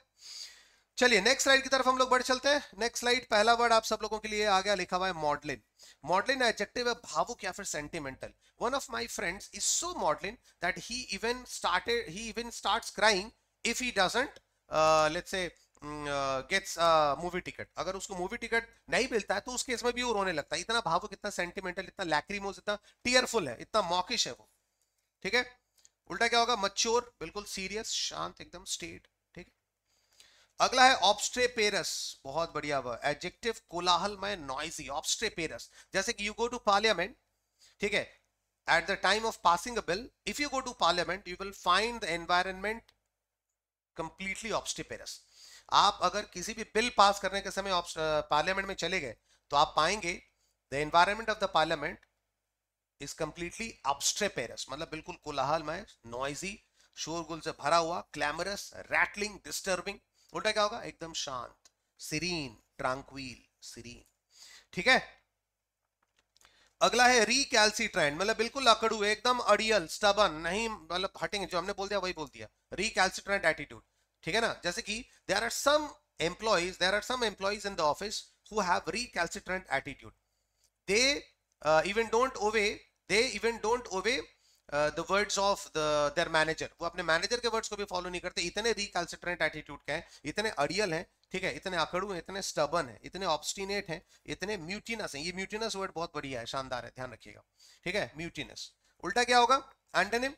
चलिए नेक्स्ट स्लाइड की तरफ़ हम लोग बढ़ चलते हैं। नेक्स्ट स्लाइड पहला वर्ड आप सब लोगों के लिए आ गया लिखा हुआ है मॉडलिन मॉडलिन एडजेक्टिव है भावुक या फिर sentimental one of my friends is so maudlin that he even started he even starts crying if he doesn't let's say gets movie ticket अगर उसको मूवी टिकट नहीं मिलता है तो उस केस में भी वो रोने लगता है। इतना भावुक, इतना सेंटिमेंटल इतना लैक्रीमोस इतना टीयरफुल है, इतना मॉकिश है वो। ठीक है? उल्टा क्या होगा? मच्योर बिल्कुल सीरियस शांत, एकदम स्टेट अगला है ऑब्स्ट्रेपेरस। बहुत बढ़िया वर्ड। एडजेक्टिव कोलाहलमय नॉइजी ऑब्स्ट्रेपेरस जैसे कि यू गो टू पार्लियामेंट ठीक है? At the time of passing a bill if you go to parliament you will find the environment completely obstreperous आप अगर किसी भी बिल पास करने के समय पार्लियामेंट में चले गए तो आप पाएँगे the environment of the parliament is completely obstreperous मतलब बिल्कुल कोलाहलमय नॉइजी शोरगुल से भरा हुआ क्लैमरस रैटलिंग डिस्टर्बिंग उल्टा क्या होगा? एकदम शांत सीरीन ट्रांक्वील सीरीन ठीक है? अगला है रिकैल्सिट्रेंट मतलब बिल्कुल अकड़ू एकदम अड़ियल स्टबन नहीं मतलब हटेंगे, जो हमने बोल दिया, वही बोल दिया। रिकैल्सिट्रेंट एटीट्यूड ठीक है ना? जैसे कि there are some employees there are some employees in the office who have recalcitrant attitude they even don't obey they even don't obey the words of the their manager वो अपने manager के words को भी follow नहीं करते। इतने recalcitrant attitude के हैं, इतने अड़ियल हैं, ठीक है? इतने अकड़ू हैं, इतने स्टबन हैं, इतने ऑब्स्टिनेट हैं, इतने म्यूटिनस हैं। ये म्यूटिनस वर्ड बहुत बढ़िया है, शानदार है, ध्यान रखिएगा। ठीक है? म्यूटिनस उल्टा क्या होगा? एंटोनिम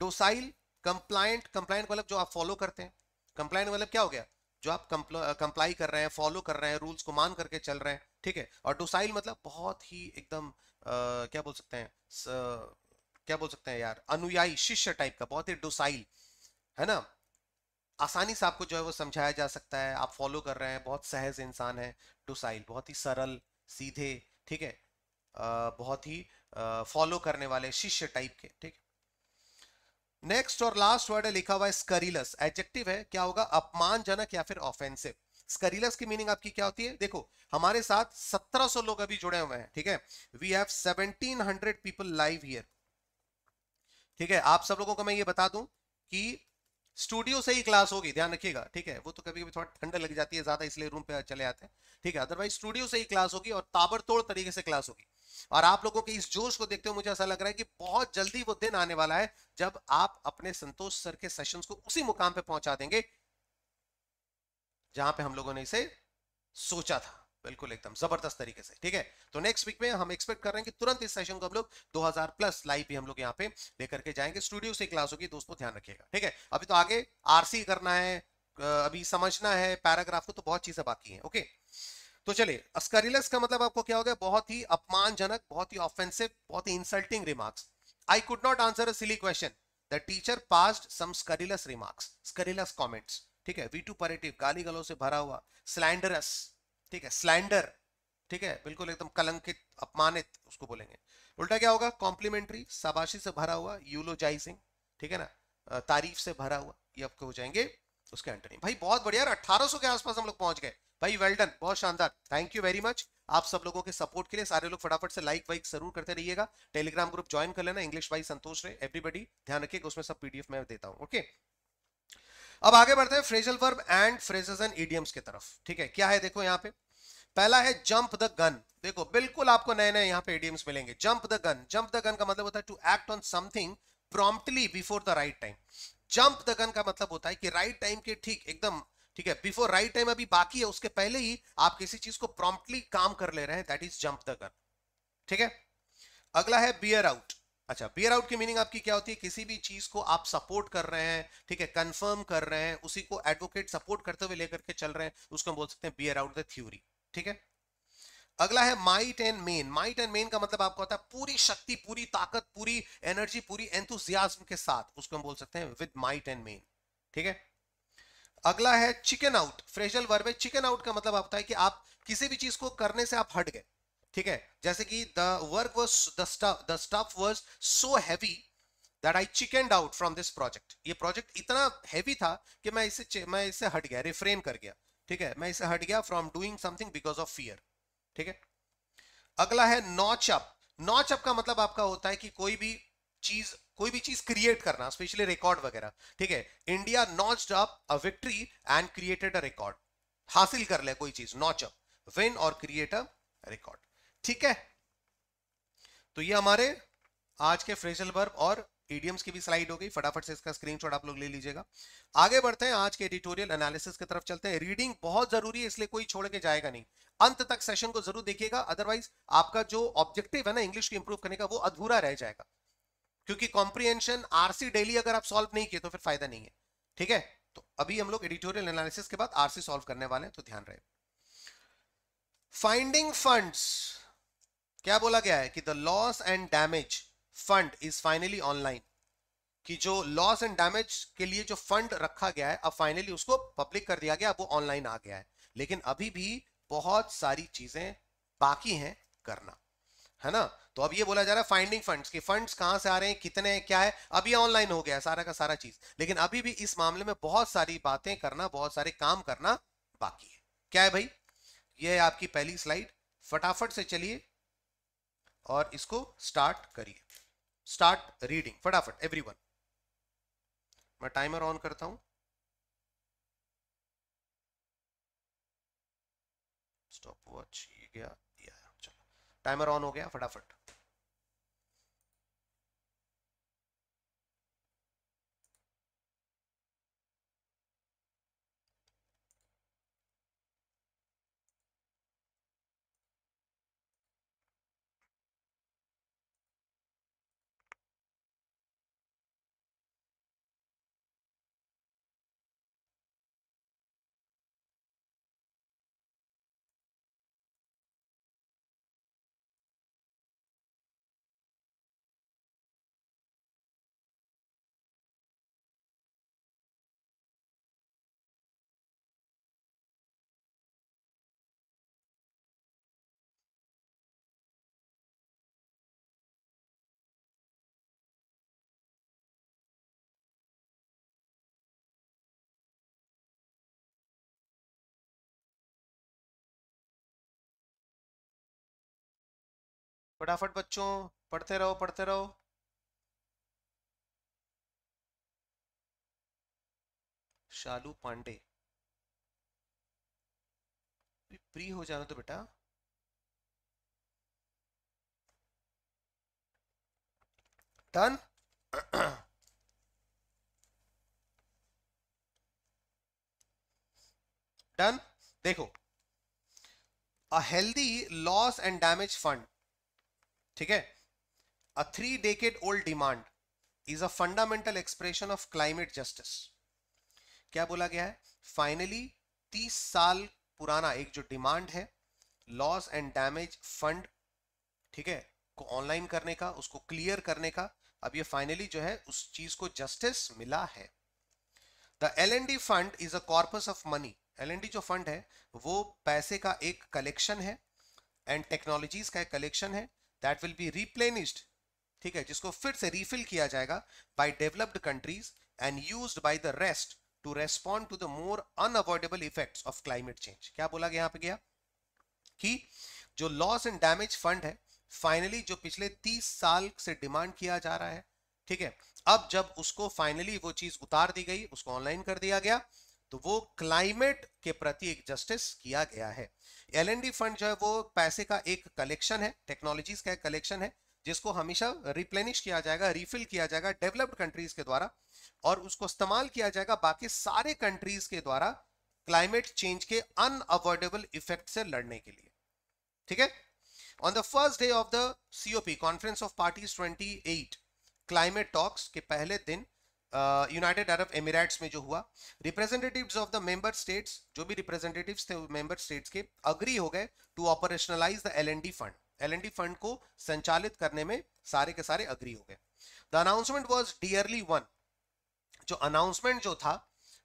डोसाइल कंप्लायंट कंप्लायंट मतलब जो आप फॉलो करते हैं। कंप्लायंट मतलब क्या हो गया? जो आप कंप्लाई कर रहे हैं फॉलो कर रहे हैं रूल्स को मान करके चल रहे हैं, ठीक है? और डोसाइल मतलब बहुत ही एकदम क्या बोल सकते हैं? क्या बोल सकते हैं यार? अनुयायी, शिष्य टाइप का, बहुत ही डोसाइल है ना? आसानी से आपको जो है वो समझाया जा सकता है, आप फॉलो कर रहे हैं, बहुत सहज इंसान है डोसाइल बहुत ही सरल, सीधे, ठीक है? बहुत ही फॉलो करने वाले, शिष्य टाइप के, ठीक नेक्स्ट और लास्ट वर्ड है, लिखा हुआ है स्करीलस एडजेक्टिव है, क्या होगा? अपमानजनक या फिर ऑफेंसिव स्करीलस की मीनिंग आपकी क्या होती है? देखो, हमारे साथ 1700 लोग अभी जुड़े हुए हैं, ठीक है? We have 1700 people live here ठीक है, आप सब लोगों को मैं ये बता दूँ कि स्टूडियो से ही क्लास होगी, ध्यान रखिएगा, ठीक है? वो तो कभी कभी थोड़ा ठंड लग जाती है ज़्यादा, इसलिए रूम पे चले आते हैं, ठीक है? अदरवाइज़ स्टूडियो से ही क्लास होगी और ताबड़तोड़ तरीके से क्लास होगी। और आप लोगों के इस जोश को देखते हुए मुझे ऐसा लग रहा है कि बहुत जल्दी वो दिन आने वाला है जब आप अपने संतोष सर के सेशंस को उसी मुकाम पे पहुँचा देंगे जहाँ पे हम लोगों ने इसे सोचा था। बिल्कुल एकदम ज़बरदस्त तरीके से, ठीक है? तो नेक्स्ट वीक में हम एक्सपेक्ट कर रहे हैं कि तुरंत इस सेशन को हम लोग 2000 प्लस लाइव भी हम लोग यहाँ पे लेकर के जाएँगे। स्टूडियो से क्लास होगी, दोस्तों ध्यान रखिएगा, ठीक है? अभी तो आगे आरसी करना है अभी समझना है पैराग्राफ को तो बहुत चीज़ें बाकी है ओके तो चलिए अस्करिलस का मतलब आपको क्या हो गया? बहुत ही अपमानजनक, बहुत ही ऑफेंसिव बहुत ही insulting remarks I could not answer a silly question the teacher passed some scurrilous remarks scurrilous comments ठीक है? वी टू गाली गलों से भरा हुआ स्लैंडरस ठीक है स्लैंडर ठीक है, बिल्कुल एकदम कलंकित, अपमानित उसको बोलेंगे। उल्टा क्या होगा? कॉम्प्लीमेंट्री शाबाशी से भरा हुआ यूलोजाइजिंग ठीक है ना? तारीफ़ से भरा हुआ, ये आपके हो जाएँगे उसके एंटनी भाई बहुत बढ़िया अठारह के आसपास हम लोग पहुँच गए। भाई वेल्डन बहुत शानदार। थैंक यू वेरी मच आप सब लोगों के सपोर्ट के लिए सारे लोग फटाफट से लाइक वाइक ज़रूर करते रहिएगा। टेलीग्राम ग्रुप ज्वाइन कर लेना इंग्लिश भाई संतोष रहे एवरीबडी ध्यान रखिएगा, उसमें सब पीडीएफ में देता हूँ ओके अब आगे बढ़ते हैं phrasal verb and phrases and idioms की तरफ़। ठीक है, क्या है देखो यहाँ पे? पहला है जंप द गन देखो, बिल्कुल आपको नए नए यहाँ पे एडियम्स मिलेंगे. Jump the gun jump the gun का मतलब होता है to act on something promptly before the right time jump the gun का मतलब होता है कि राइट टाइम के ठीक एकदम, ठीक है बिफोर राइट टाइम अभी बाकी है, उसके पहले ही आप किसी चीज़ को प्रॉम्प्टली काम कर ले रहे हैं that is jump the gun ठीक है? अगला है बियर आउट अच्छा बियर आउट की मीनिंग आपकी क्या होती है? किसी भी चीज़ को आप सपोर्ट कर रहे हैं, ठीक है कंफर्म कर रहे हैं, उसी को एडवोकेट सपोर्ट करते हुए लेकर के चल रहे हैं, उसको हम बोल सकते हैं बियर आउट द थ्योरी ठीक है? अगला है might and main might and main का मतलब आपको होता है पूरी शक्ति, पूरी ताकत, पूरी एनर्जी पूरी एंथुजियाज्म के साथ। उसको हम बोल सकते हैं विद माइट एंड मेन ठीक है? अगला है चिकन आउट फ्रेशल वर्ब है चिकन आउट का मतलब होता है कि आप किसी भी चीज़ को करने से आप हट गए। ठीक है? जैसे कि the work was the stuff was so heavy that I chicken out from this project ये प्रोजेक्ट इतना हैवी था कि मैं इसे मैं इससे हट गया रिफ्रेन कर गया। ठीक है? मैं इसे हट गया from doing something because of fear ठीक है? अगला है नॉच अप नॉच अप का मतलब आपका होता है कि कोई भी चीज़, कोई भी चीज़ क्रिएट करना स्पेशली रिकॉर्ड वगैरह। ठीक है? India notch up a victory and created a record हासिल कर ले कोई चीज़ नॉच अप विन और क्रिएट अ रिकॉर्ड ठीक है? तो ये हमारे आज के फ्रेजल वर्ब और ईडियम्स की भी स्लाइड हो गई, फटाफट से इसका स्क्रीनशॉट आप लोग ले लीजिएगा। आगे बढ़ते हैं, आज के एडिटोरियल एनालिसिस की तरफ़ चलते हैं। रीडिंग बहुत ज़रूरी है, इसलिए कोई छोड़ के जाएगा नहीं। अंत तक सेशन को ज़रूर देखिएगा अदरवाइज़ आपका जो ऑब्जेक्टिव है ना इंग्लिश को इंप्रूव करने का, वो अधूरा रह जाएगा। क्योंकि कॉम्प्रीहेंशन आरसी डेली अगर आप सॉल्व नहीं किए तो फिर फ़ायदा नहीं है। ठीक है? तो अभी हम लोग एडिटोरियल एनालिसिस के बाद आरसी सॉल्व करने वाले हैं तो ध्यान रहे। फाइंडिंग फंड्स क्या बोला गया है कि the loss and damage fund is finally online कि जो लॉस एंड डैमेज के लिए जो फंड रखा गया है, अब फाइनली उसको पब्लिक कर दिया गया, अब वो ऑनलाइन आ गया है। लेकिन अभी भी बहुत सारी चीज़ें बाकी हैं करना, है ना? तो अब ये बोला जा रहा है फाइंडिंग फंड्स कि फंड्स कहाँ से आ रहे हैं, कितने हैं, क्या है? अभी ऑनलाइन हो गया है सारा का सारा चीज़। लेकिन अभी भी इस मामले में बहुत सारी बातें करना, बहुत सारे काम करना बाकी है। क्या है भाई? ये है आपकी पहली स्लाइड फटाफट से चलिए और इसको स्टार्ट करिए। स्टार्ट रीडिंग फटाफट एवरीवन मैं टाइमर ऑन करता हूँ। स्टॉप वॉच ये गया चलो। टाइमर ऑन हो गया, फटाफट। फटाफट बच्चों, पढ़ते रहो पढ़ते रहो। शालू पांडे। प्री हो जाना तो बेटा। डन डन देखो a healthy loss and damage fund ठीक है? A three decade old demand is a fundamental expression of climate justice क्या बोला गया है? फाइनली तीस साल पुराना एक जो डिमांड है लॉस एंड डैमेज फंड ठीक है? को ऑनलाइन करने का, उसको क्लियर करने का, अब ये फाइनली जो है, उस चीज़ को जस्टिस मिला है। The L N D fund is a corpus of money L N D जो फंड है, वो पैसे का एक कलेक्शन है एंड टेक्नोलॉजीज़ का एक कलेक्शन है दैट विल बी रिप्लेनिस्ड ठीक है, जिसको फिर से रिफिल किया जाएगा by developed countries and used by the rest to respond to the more unavoidable effects of climate change क्या बोला गया यहाँ पे गया? कि जो लॉस एंड डैमेज फंड है फाइनली जो पिछले 30 साल से डिमांड किया जा रहा है, ठीक है, अब जब उसको फाइनली वो चीज़ उतार दी गई, उसको ऑनलाइन कर दिया गया तो वो क्लाइमेट के प्रति एक जस्टिस किया गया है। एलएनडी फंड जो है वो पैसे का एक कलेक्शन है टेक्नोलॉजीज़ का एक कलेक्शन है, जिसको हमेशा रिप्लेनिश किया जाएगा रिफिल किया जाएगा डेवलप्ड कंट्रीज़ के द्वारा और उसको इस्तेमाल किया जाएगा बाकी सारे कंट्रीज़ के द्वारा क्लाइमेट चेंज के अनअवॉइडेबल इफ़ेक्ट से लड़ने के लिए। ठीक है? On the first day of the COP conference of parties 28 climate talks के पहले दिन यूनाइटेड अरब एमिरेट्स में जो हुआ representatives of the member states जो भी रिप्रेजेंटेटिव्स थे मेंबर स्टेट्स के अग्री हो गए to operationalise the LND fund LND fund को संचालित करने में सारे के सारे अग्री हो गए। The announcement was dearly won जो अनाउंसमेंट जो था,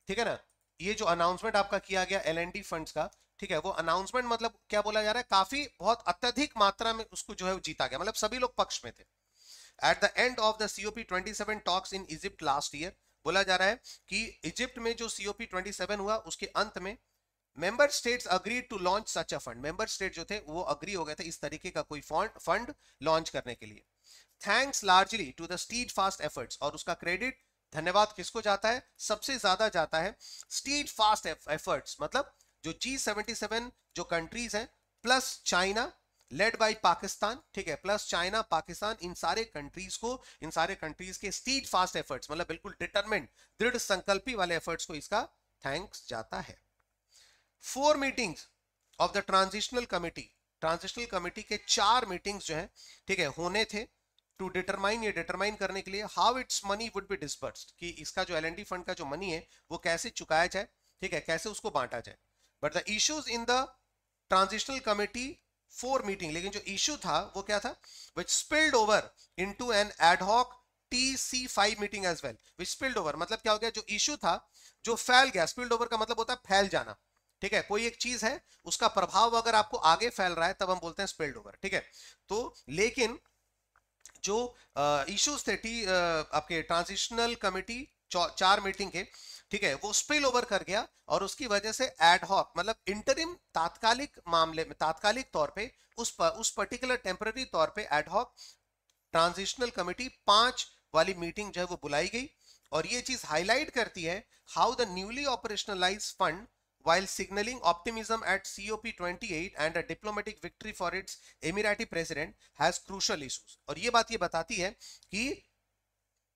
ठीक है ना? ये जो अनाउंसमेंट आपका किया गया एल फंड्स का, ठीक है? वो अनाउंसमेंट मतलब क्या बोला जा रहा है? काफ़ी बहुत अत्यधिक मात्रा में उसको जो है जीता गया। मतलब सभी लोग पक्ष में थे। At the end of the COP 27 talks in Egypt last year बोला जा रहा है कि इजिप्ट में जो सीओपी 27 हुआ, उसके अंत में member states agree to launch such a fund member state जो थे, वो अग्री हो गए थे इस तरीके का कोई फंड लॉन्च करने के लिए. Thanks largely to the steadfast efforts और उसका क्रेडिट धन्यवाद किसको जाता है? सबसे ज़्यादा जाता है स्टीड फास्ट एफर्ट्स मतलब जो जी सेवेंटी सेवन जो कंट्रीज़ हैं plus China led by Pakistan ठीक है प्लस चाइना पाकिस्तान इन सारे कंट्रीज़ को, इन सारे कंट्रीज़ के स्टीड फास्ट एफर्ट्स मतलब बिल्कुल डिटरमेंट दृढ़ संकल्पी वाले एफर्ट्स को इसका थैंक्स जाता है। Four meetings of the transitional committee transitional committee के चार मीटिंग्स जो है, ठीक है, होने थे टू डिटरमाइन ये डिटरमाइन करने के लिए how its money would be disbursed कि इसका जो एल फंड का जो मनी है, वो कैसे चुकाया जाए, ठीक है, कैसे उसको बांटा जाए। But the issues in the transitional committee four meeting, लेकिन जो इशू था, वो क्या था? Which spilled over into an ad hoc T C five meeting as well which spilled over मतलब क्या हो गया? जो इशू था, जो फैल गया स्पिल्ड ओवर का मतलब होता है फैल जाना। ठीक है? कोई एक चीज़ है, उसका प्रभाव अगर आपको आगे फैल रहा है, तब हम बोलते हैं स्पिल्ड ओवर ठीक है? तो लेकिन जो इश्यूज़ थे टी आपके ट्रांजिशनल कमिटी चार मीटिंग के ठीक है वो स्पिल ओवर कर गया और उसकी वजह से एडहॉक मतलब इंटरिम तात्कालिक मामले में तात्कालिक तौर पे उस पर, उस पर्टिकुलर टेम्पररी तौर पे एडहॉक ट्रांजिशनल कमिटी पाँच वाली मीटिंग जो है वो बुलाई गई और ये चीज़ हाईलाइट करती है how the newly operationalise fund while signaling optimism at COP28 and a diplomatic victory for its Emirati president has crucial issues. और ये बात ये बताती है कि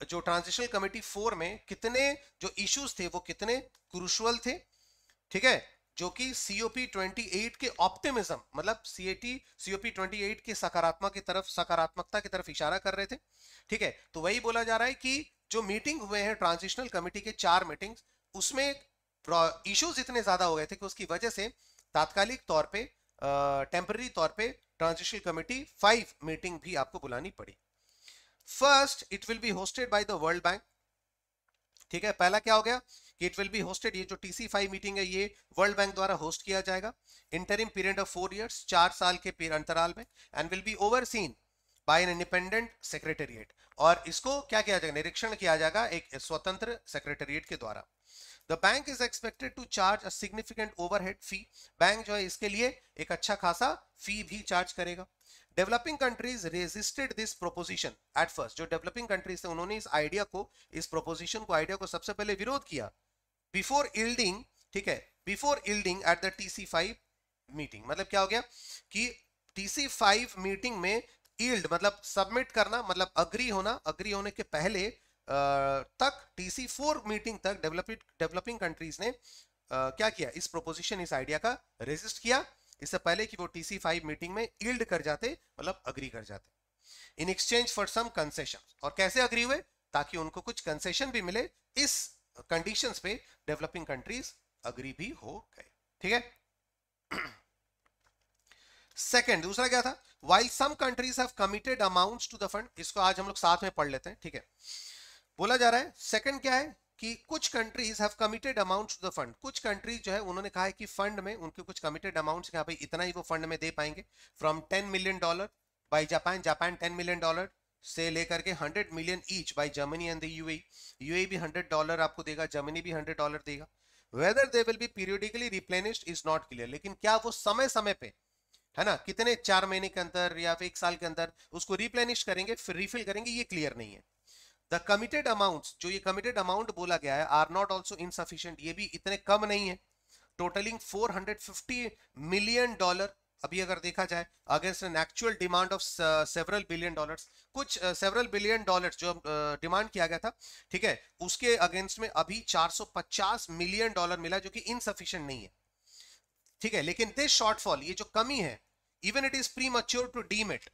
जो ट्रांजिशनल कमेटी फोर में कितने जो इश्यूज़ थे, वो कितने क्रूशल थे, ठीक है? जो कि सीओपी 28 के ऑप्टिमिज्म मतलब सीएटी सीओपी 28 के सकारात्मक की तरफ़, सकारात्मकता की तरफ़ इशारा कर रहे थे, ठीक है? तो वही बोला जा रहा है कि जो मीटिंग हुए हैं ट्रांजिशनल कमेटी के चार मीटिंग्स उसमें इश्यूज़ इतने ज़्यादा हो गए थे कि उसकी वजह से तात्कालिक तौर पे टेम्पररी तौर पे ट्रांजिशनल कमेटी फाइव मीटिंग भी आपको बुलानी पड़ी। First it will be hosted by the world bank ठीक है? पहला क्या हो गया? कि इट विल बी होस्टेड ये जो टीसी फाइव मीटिंग है, ये वर्ल्ड बैंक द्वारा होस्ट किया जाएगा। Interim period of four years चार साल के अंतराल में and will be overseen by an independent secretariat और इसको क्या किया जाएगा? निरीक्षण किया जाएगा एक स्वतंत्र सेक्रेटेरिएट के द्वारा। The bank is expected to charge a significant overhead fee bank जो है, इसके लिए एक अच्छा खासा फ़ी भी चार्ज करेगा। Developing countries resisted this proposition at first जो डेवलपिंग कंट्रीज़ थे, उन्होंने इस आइडिया को, इस प्रोपोजिशन को आइडिया को सबसे पहले विरोध किया। बिफोर इल्डिंग ठीक है before yielding at the TC five meeting मतलब क्या हो गया? कि टीसी फाइव मीटिंग में ईल्ड मतलब सबमिट करना मतलब अग्री होना अग्री होने के पहले तक टीसी फोर मीटिंग तक डेवलपिंग डेवलपिंग कंट्रीज़ ने क्या किया? इस प्रोपोजिशन इस आइडिया का रेजिस्ट किया। इससे पहले कि वो टीसी फाइव मीटिंग में ईल्ड कर जाते मतलब अग्री कर जाते। In exchange for some concession और कैसे अग्री हुए? ताकि उनको कुछ कंसेशन भी मिले, इस कंडीशंस पे डेवलपिंग कंट्रीज़ अग्री भी हो गए। ठीक है? सेकेंड दूसरा क्या था? While some countries have committed amounts to the fund इसको आज हम लोग साथ में पढ़ लेते हैं, ठीक है? बोला जा रहा है सेकंड क्या है? कि कुछ countries have committed amounts to the fund कुछ कंट्रीज़ जो है, उन्होंने कहा है कि फंड में उनके कुछ कमिटेड अमाउंट्स भाई, इतना ही वो फंड में दे पाएँगे। From 10 million dollar by Japan Japan 10 million dollar से लेकर के 100 million each by Germany and the UAE UAE भी 100 डॉलर आपको देगा जर्मनी भी 100 डॉलर देगा। Whether they will be periodically replenished is not clear लेकिन क्या वो समय समय पे, है ना, कितने चार महीने के अंदर या फिर एक साल के अंदर उसको रिप्लेनिश करेंगे, फिर रिफिल करेंगे, ये क्लियर नहीं है। द कमिटेड अमाउंट जो ये कमिटेड अमाउंट बोला गया है आर नॉट ऑल्सो इनसफिशियंट ये भी इतने कम नहीं है. टोटलिंग 450 मिलियन डॉलर अभी अगर देखा जाए against an actual demand of several billion dollars कुछ सेवरल बिलियन डॉलर्स जो डिमांड uh, किया गया था ठीक है उसके अगेंस्ट में अभी 450 मिलियन डॉलर मिला जो कि इनसफिशियंट नहीं है. ठीक है लेकिन दिस शॉर्टफॉल ये जो कमी है even it is premature to deem it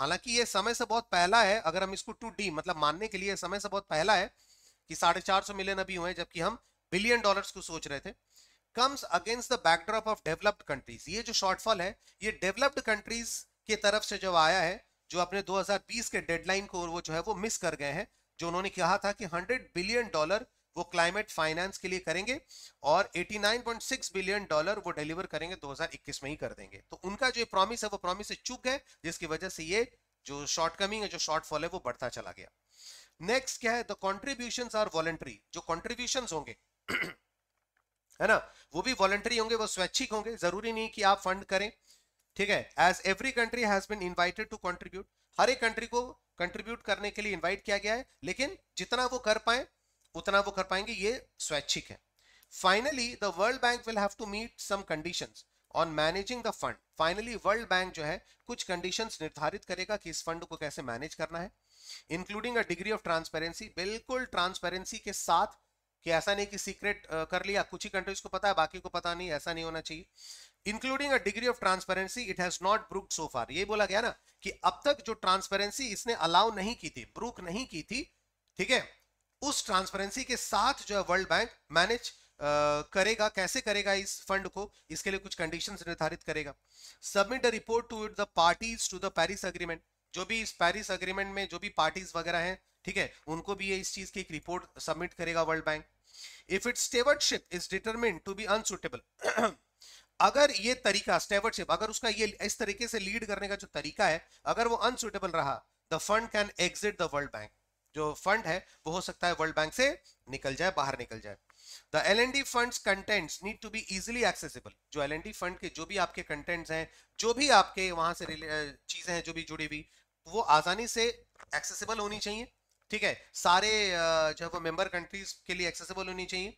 हालाँकि ये समय से बहुत पहला है, अगर हम इसको टू डी मतलब मानने के लिए समय से बहुत पहला है कि साढ़े चार सौ मिलियन अभी हुए जबकि हम बिलियन डॉलर्स को सोच रहे थे। Comes against the backdrop of developed countries. ये जो शॉर्टफॉल है, ये डेवलप्ड कंट्रीज़ के तरफ़ से जो आया है, जो अपने 2020 के डेडलाइन को वो जो है, वो मिस कर गए हैं, जो उन्होंने कहा था कि 100 बिलियन डॉलर वो क्लाइमेट फाइनेंस के लिए करेंगे और 89.6 बिलियन डॉलर वो डिलीवर करेंगे 2021 में ही कर देंगे। तो उनका जो प्रॉमिस है, वो प्रॉमिस से चुक है जिसकी वजह से ये जो शॉर्टकमिंग है, जो शॉर्टफॉल है, वो बढ़ता चला गया। नेक्स्ट क्या है? द कॉन्ट्रीब्यूशन आर वॉलेंट्री जो कॉन्ट्रीब्यूशन होंगे, है ना? वो भी वॉलेंट्री होंगे, वो स्वैच्छिक होंगे। ज़रूरी नहीं कि आप फंड करें, ठीक है? As every country has been invited to contribute हर एक कंट्री को कंट्रीब्यूट करने के लिए इनवाइट किया गया है, लेकिन जितना वो कर पाए उतना वो कर पाएँगे, ये स्वैच्छिक है। Finally the world bank will have to meet some conditions on managing the fund finally world bank जो है, कुछ कंडीशंस निर्धारित करेगा कि इस फंड को कैसे मैनेज करना है including a degree of transparency बिल्कुल ट्रांसपेरेंसी के साथ कि ऐसा नहीं कि सीक्रेट कर लिया, कुछ ही कंट्रीज़ को पता है, बाकी को पता नहीं, ऐसा नहीं होना चाहिए। Including a degree of transparency it has not broke so far ये बोला गया ना कि अब तक जो ट्रांसपेरेंसी इसने अलाउ नहीं की थी ब्रूक नहीं की थी, ठीक है? उस ट्रांसपेरेंसी के साथ जो है वर्ल्ड बैंक मैनेज करेगा, कैसे करेगा इस फंड को, इसके लिए कुछ कंडीशंस निर्धारित करेगा। Submit the report to the parties to the Paris agreement जो भी इस पेरिस अग्रीमेंट में जो भी पार्टीज़ वगैरह हैं, ठीक है, उनको भी ये इस चीज़ की एक रिपोर्ट सबमिट करेगा world bank if it stewardship is determine to be unsuitable अगर ये तरीका स्टेवर्डशिप अगर उसका ये, इस तरीके से लीड करने का जो तरीका है, अगर वो अनसुटेबल रहा the fund can exit the world bank जो फंड है, वो हो सकता है वर्ल्ड बैंक से निकल जाए, बाहर निकल जाए। The L N D fund contents need to be easily accessible जो एल एन डी फंड के जो भी आपके कंटेंट्स हैं, जो भी आपके वहाँ से चीज़ें हैं, जो भी जुड़ी हुई, वो आसानी से एक्सेसिबल होनी चाहिए। ठीक है? सारे जो है वो मेंबर कंट्रीज़ के लिए एक्सेसिबल होनी चाहिए।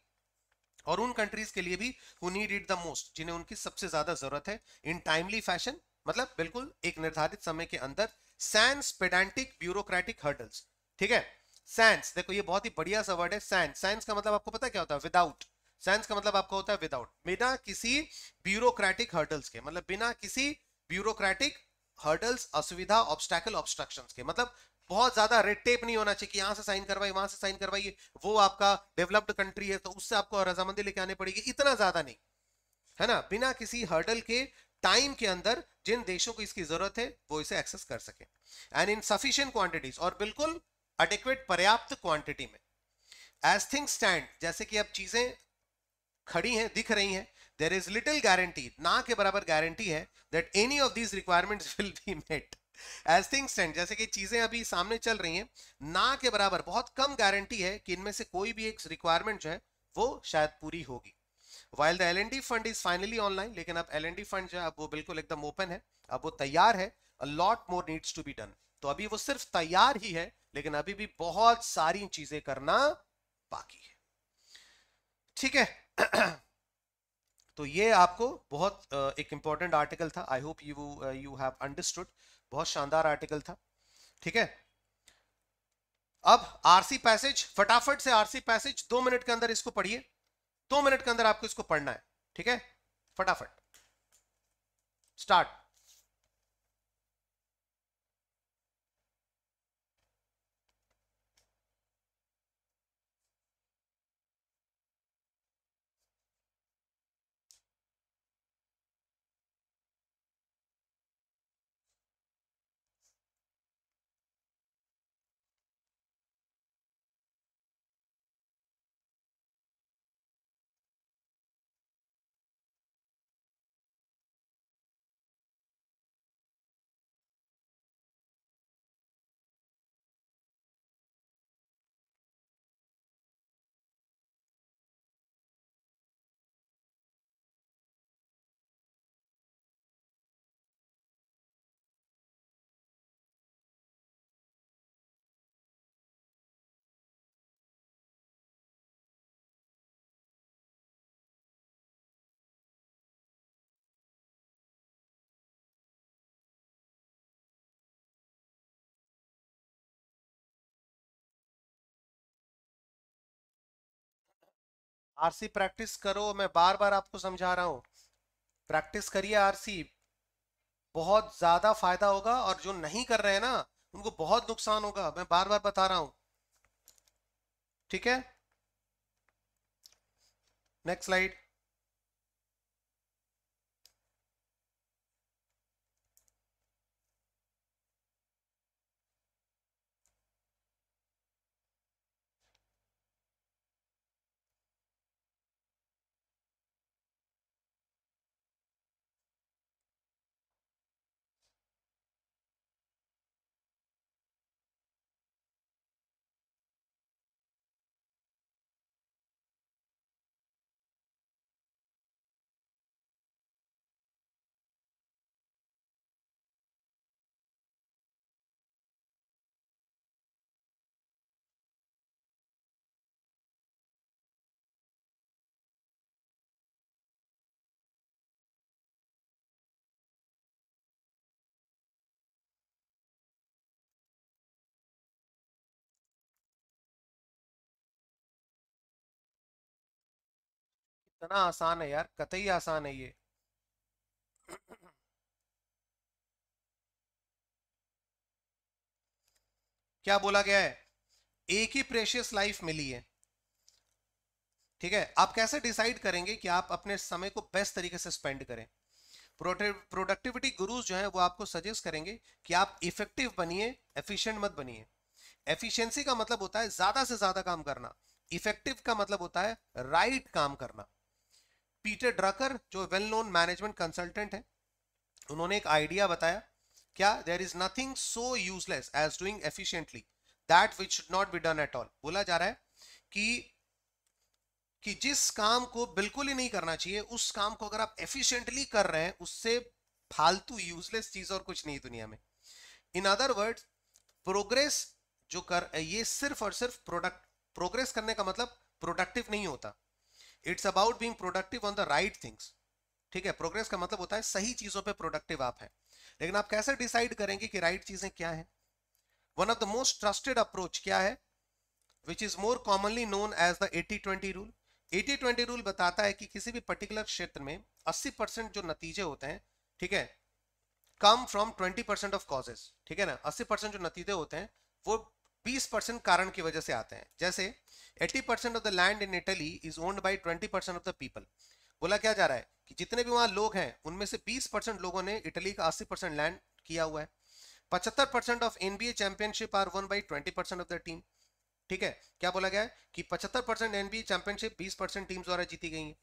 और उन कंट्रीज़ के लिए भी who need it the most जिन्हें उनकी सबसे ज़्यादा ज़रूरत है इन टाइमली फ़ैशन मतलब बिल्कुल एक निर्धारित समय के अंदर सैंस पेडांटिक ब्यूरोक्रेटिक हर्डल्स ठीक है? सैंस देखो ये बहुत ही बढ़िया सा वर्ड है सैंस सैंस का मतलब आपको पता क्या होता है? विदाउट सैंस का मतलब आपको होता है विदाउट बिना किसी ब्यूरोक्रेटिक हर्डल्स के मतलब बिना किसी ब्यूरोक्रेटिक हर्डल्स असुविधा ऑब्स्टैकल ऑब्स्ट्रक्शंस के। मतलब बहुत ज़्यादा रेड टेप नहीं होना चाहिए कि यहाँ से साइन करवाइए वहाँ से साइन करवाइए वो आपका डेवलप्ड कंट्री है तो उससे आपको रजामंदी लेके आने पड़ेगी, इतना ज़्यादा नहीं। है ना? बिना किसी हर्डल के टाइम के अंदर जिन देशों को इसकी ज़रूरत है, वो इसे एक्सेस कर सके। एंड इन सफिशियंट क्वांटिटीज और बिल्कुल अडेक्वेट पर्याप्त क्वांटिटी में. एज थिंग स्टैंड जैसे कि अब चीज़ें खड़ी हैं, दिख रही हैं देर इज़ लिटिल गारंटी ना के बराबर गारंटी है that any of these requirements will be met as thing stand जैसे कि चीज़ें अभी सामने चल रही हैं, ना के बराबर, बहुत कम गारंटी है कि इनमें से कोई भी एक रिक्वायरमेंट जो है, वो शायद पूरी होगी. While the L fund is finally online लेकिन अब एल फंड जो है, अब वो बिल्कुल एकदम ओपन है, अब वो तैयार है a lot more needs to be done तो अभी वो सिर्फ़ तैयार ही है, लेकिन अभी भी बहुत सारी चीज़ें करना बाकी है। ठीक है? तो ये आपको बहुत एक इंपॉर्टेंट आर्टिकल था। I hope you you have understood बहुत शानदार आर्टिकल था। ठीक है? अब आरसी पैसेज फटाफट से आरसी पैसेज दो मिनट के अंदर इसको पढ़िए। दो मिनट के अंदर आपको इसको पढ़ना है। ठीक है? फटाफट। स्टार्ट आरसी प्रैक्टिस करो, मैं बार बार आपको समझा रहा हूँ। प्रैक्टिस करिए आरसी। बहुत ज़्यादा फ़ायदा होगा और जो नहीं कर रहे हैं ना, उनको बहुत नुकसान होगा। मैं बार बार बता रहा हूँ। ठीक है? नेक्स्ट स्लाइड इतना आसान है यार, कतई आसान है ये। क्या बोला गया है? एक ही प्रेशियस लाइफ मिली है। ठीक है, आप कैसे डिसाइड करेंगे कि आप अपने समय को बेस्ट तरीके से स्पेंड करें? प्रोडक्टिविटी गुरुज जो है वो आपको सजेस्ट करेंगे कि आप इफ़ेक्टिव बनिए एफिशिएंट मत बनिए। एफिशिएंसी का मतलब होता है ज़्यादा से ज़्यादा काम करना। इफ़ेक्टिव का मतलब होता है राइट right काम करना। पीटर ड्रकर, जो वेल नोन मैनेजमेंट कंसल्टेंट है, उन्होंने एक आइडिया बताया, क्या there is nothing so useless as doing efficiently that which should not be done at all बोला जा रहा है कि कि जिस काम को बिल्कुल ही नहीं करना चाहिए, उस काम को अगर आप एफिशिएंटली कर रहे हैं, उससे फालतू यूजलेस चीज़ और कुछ नहीं दुनिया में। इन अदर वर्ड प्रोग्रेस जो कर, ये सिर्फ़ और सिर्फ़ प्रोडक्ट प्रोग्रेस करने का मतलब प्रोडक्टिव नहीं होता। It's about being productive on the right things ठीक है? प्रोग्रेस का मतलब होता है सही चीज़ों पे प्रोडक्टिव आप हैं। लेकिन आप कैसे डिसाइड करेंगे कि राइट चीज़ें क्या है? One of the most trusted approach क्या है? Which is more commonly known as the 80-20 rule 80-20 rule बताता है कि किसी भी पर्टिकुलर क्षेत्र में 80 परसेंट जो नतीजे होते हैं, ठीक है? Come from 20 percent of causes ठीक है ना? 80 परसेंट जो नतीजे होते हैं, वो 20 परसेंट कारण की वजह से आते हैं। जैसे 80 percent of the land in Italy is owned by 20 percent of the people बोला क्या जा रहा है कि जितने भी वहाँ लोग हैं, उनमें से 20 परसेंट लोगों ने इटली का 80 परसेंट लैंड किया हुआ है। पचहत्तर percent of NBA championship are won by twenty percent of the team ठीक है? क्या बोला गया है कि पचहत्तर परसेंट एनबीए चैंपियनशिप बीस परसेंट टीम द्वारा जीती गई है।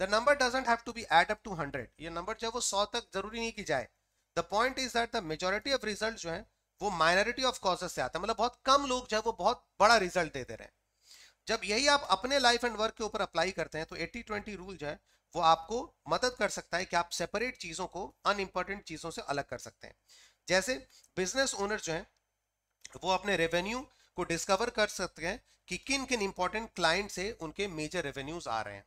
The number doesn't have to be add up to hundred ये नंबर जो है वो सौ तक ज़रूरी नहीं की जाए। The point is that the majority of result जो है वो माइनॉरिटी ऑफ़ कॉजेस से आता है। मतलब बहुत कम लोग जो है वो बहुत बड़ा रिज़ल्ट दे दे रहे हैं। जब यही आप अपने लाइफ एंड वर्क के ऊपर अप्लाई करते हैं तो 80-20 रूल जो है, वो आपको मदद कर सकता है कि आप सेपरेट चीज़ों को अनइंपॉर्टेंट चीज़ों से अलग कर सकते हैं। जैसे बिज़नेस ओनर जो है, वो अपने रेवेन्यू को डिस्कवर कर सकते हैं कि किन किन इंपॉर्टेंट क्लाइंट से उनके मेजर रेवेन्यूज आ रहे हैं।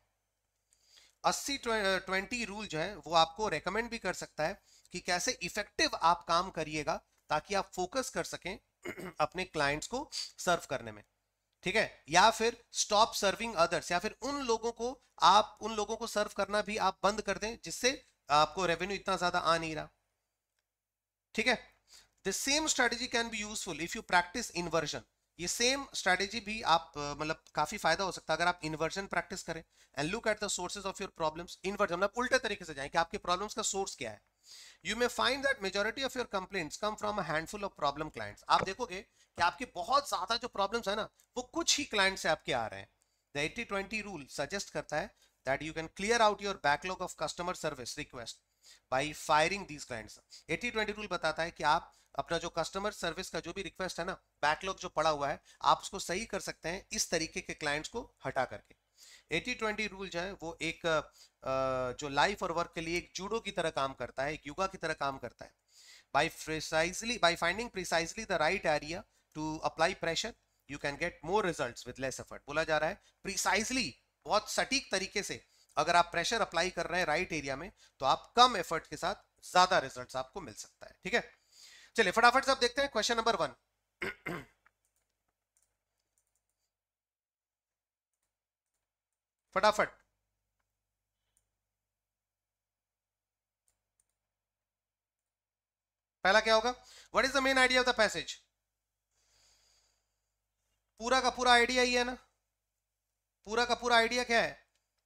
अस्सी ट्वेंटी रूल जो है, वो आपको रेकमेंड भी कर सकता है कि कैसे इफ़ेक्टिव आप काम करिएगा ताकि आप फोकस कर सकें अपने क्लाइंट्स को सर्व करने में। ठीक है? या फिर स्टॉप सर्विंग अदर्स या फिर उन लोगों को आप, उन लोगों को सर्व करना भी आप बंद कर दें, जिससे आपको रेवेन्यू इतना ज़्यादा आ नहीं रहा। ठीक है? The same strategy can be useful if you practise inversion ये सेम स्ट्रेटेजी भी आप मतलब काफ़ी फ़ायदा हो सकता है अगर आप इन्वर्जन प्रैक्टिस करें। And look at the sources of your problems inversion मतलब उल्टे तरीके से जाएँ कि आपके प्रॉब्लम्स का सोर्स क्या है। You may find that majority of your complaints come from a handful of problem clients आप देखोगे कि आपके बहुत ज़्यादा जो प्रॉब्लम्स है ना, वो कुछ ही क्लाइंट से आपके आ रहे हैं। द 80-20 रूल सजेस्ट करता है that you can clear out your backlog of customer service request by firing these clients 80-20 rule बताता है कि आप अपना जो कस्टमर सर्विस का जो भी रिक्वेस्ट है ना बैकलॉग जो पड़ा हुआ है, आप उसको सही कर सकते हैं इस तरीके के क्लाइंट्स को हटा करके। 80-20 रूल जो है, वो एक जो लाइफ और वर्क के लिए एक जूडो की तरह काम करता है, एक युगा की तरह काम करता है। By precisely, by finding precisely the right area to apply pressure, you can get more results with less effort. बोला जा रहा है, precisely, बहुत सटीक तरीके से अगर आप प्रेशर अप्लाई कर रहे हैं राइट एरिया में तो आप कम एफर्ट के साथ ज़्यादा रिजल्ट्स आपको मिल सकता है, ठीक है? चलिए, फटाफट से आप देखते हैं क्वेश्चन नंबर वन फटाफट। पहला क्या होगा? What is the main idea of the passage पूरा का पूरा आइडिया ही है ना? पूरा का पूरा आइडिया क्या है?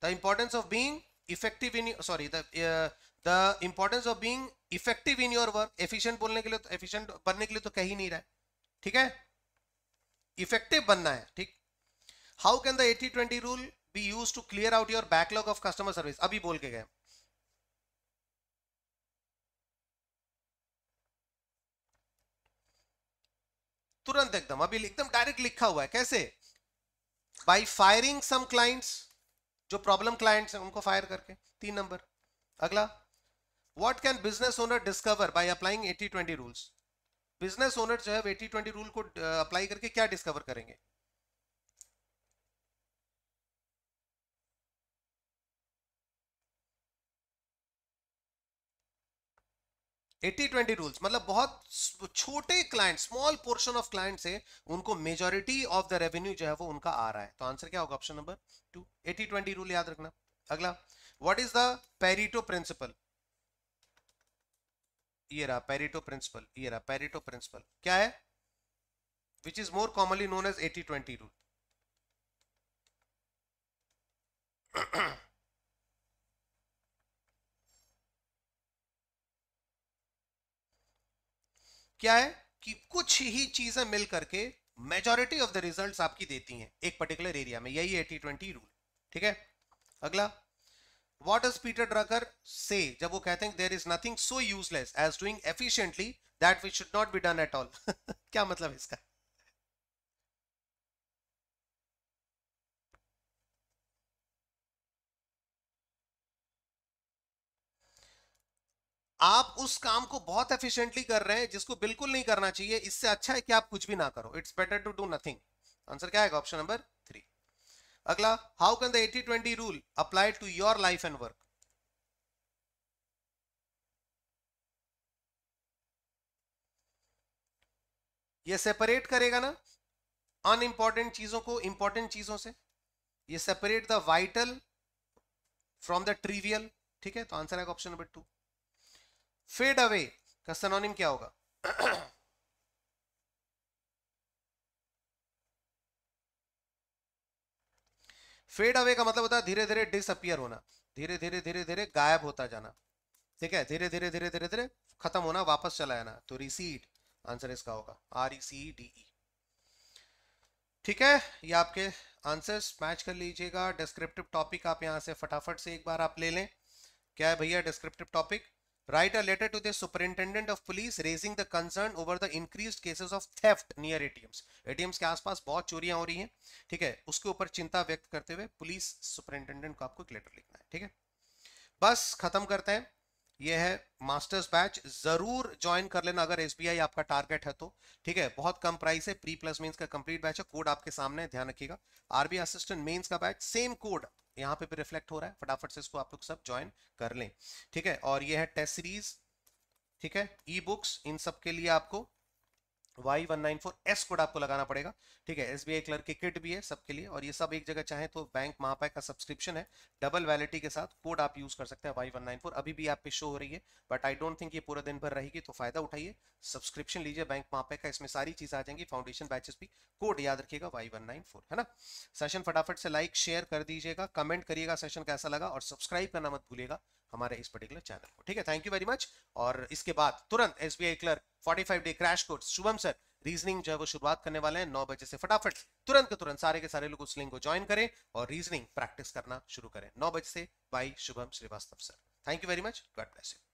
The importance of being effective in sorry the importance of being effective in your work efficient बोलने के लिए तो एफिशिएंट बनने के लिए तो कह ही नहीं रहा है। ठीक है? इफ़ेक्टिव बनना है, ठीक? How can the 80 20 rule be use to clear out your backlog of customer service अभी बोल के गए तुरंत एकदम, अभी एकदम डायरेक्ट लिखा हुआ है। कैसे? बाई फायरिंग सम क्लाइंट्स जो प्रॉब्लम क्लाइंट्स हैं, उनको फायर करके। तीन नंबर अगला what can business owner discover by applying 80 20 rules business owner जो है 80 20 रूल को अप्लाई करके क्या डिस्कवर करेंगे? 80-20 रूल्स मतलब बहुत छोटे client small portion of client से उनको मेजोरिटी ऑफ़ द रेवेन्यू जो है वो उनका आ रहा है। तो आंसर क्या होगा? ऑप्शन नंबर टू 80-20 रूल याद रखना। अगला what is the Pareto principle ये रहा पेरिटो प्रिंसिपल ये रहा पेरिटो प्रिंसिपल क्या है? Which is more commonly known as eighty twenty rule क्या है कि कुछ ही चीज़ें मिल करके मेजोरिटी ऑफ़ द रिज़ल्ट आपकी देती हैं, एक पर्टिकुलर एरिया में। यही एटी ट्वेंटी रूल ठीक है? अगला। वॉट इज़ पीटर ड्रकर से जब वो कहते हैं there is nothing so useless as doing efficiently that we should not be done at all क्या मतलब इसका? आप उस काम को बहुत एफिशिएंटली कर रहे हैं, जिसको बिल्कुल नहीं करना चाहिए, इससे अच्छा है कि आप कुछ भी ना करो। It's better to do nothing answer क्या है ऑप्शन नंबर थ्री अगला how can the eighty twenty rule apply to your life and work ये सेपरेट करेगा ना अनइंपॉर्टेंट चीज़ों को इंपॉर्टेंट चीज़ों से। ये separate the vital from the trivial ठीक है? तो आंसर है option number two fade away का सनोनिम क्या होगा? फेड अवे का मतलब होता है धीरे धीरे डिसअपियर होना। धीरे धीरे धीरे धीरे गायब होता जाना। ठीक है? धीरे धीरे धीरे धीरे धीरे खत्म होना, वापस चला जाना। तो रिसीड आंसर इसका होगा। R E C D E ठीक है? ये आपके आंसर्स मैच कर लीजिएगा। डिस्क्रिप्टिव टॉपिक आप यहाँ से फटाफट से एक बार आप ले लें। क्या है भैया descriptive topic write a letter to the superintendent of police raising the concern over the increased cases of theft near ATMs. ATMs के आसपास बहुत चोरियाँ हो रही हैं ठीक है उसके ऊपर चिंता व्यक्त करते हुए पुलिस सुपरिंटेंडेंट को आपको एक लेटर लिखना है ठीक है बस खत्म करते हैं ये है मास्टर्स बैच, ज़रूर ज्वाइन कर लेना अगर एस आपका टारगेट है तो। ठीक है, बहुत कम प्राइस है प्री प्लस मेंस का कंप्लीट बैच है कोड आपके सामने, ध्यान रखिएगा। आरबी असिस्टेंट मेंस का बैच सेम कोड यहाँ पे भी रिफ्लेक्ट हो रहा है, फटाफट से इसको आप लोग सब ज्वाइन कर लें। ठीक है, और ये है टेस्ट सीरीज़ ठीक है ई बुक्स इन सब के लिए आपको Y one nine four S code आपको लगाना पड़ेगा। ठीक है एस बी आई क्लर्क की किट भी है, सबके लिए। और ये सब एक जगह चाहे तो बैंक महापैक का सब्सक्रिप्शन है। डबल वैलिटी के साथ कोड आप यूज़ कर सकते हैं वाई वन नाइन फोर अभी भी आप पे शो हो रही है बट आई डोंट थिंक ये पूरा दिन भर रहेगी तो फ़ायदा उठाइए। सब्सक्रिप्शन लीजिए बैंक महापैक का, इसमें सारी चीज़ आ जाएँगी। फाउंडेशन बैचेस भी। कोड याद रखिएगा वाई वन नाइन फोर है ना? सेशन फटाफट से लाइक शेयर कर दीजिएगा कमेंट करिएगा सेशन कैसा लगा, और सब्सक्राइब करना मत भूलिएगा। हमारे इस पर्टिकुलर चैनल को। ठीक है? थैंक यू वेरी मच और इसके बाद तुरंत S B I clerk forty five day crash course Shubham sir reasoning जो है वो शुरुआत करने वाले हैं नौ बजे से फटाफट। तुरंत के तुरंत सारे के सारे लोग उस लिंक को ज्वाइन करें और रीजनिंग प्रैक्टिस करना शुरू करें। नौ बजे से by Shubham Srivastava sir thank you very much God bless you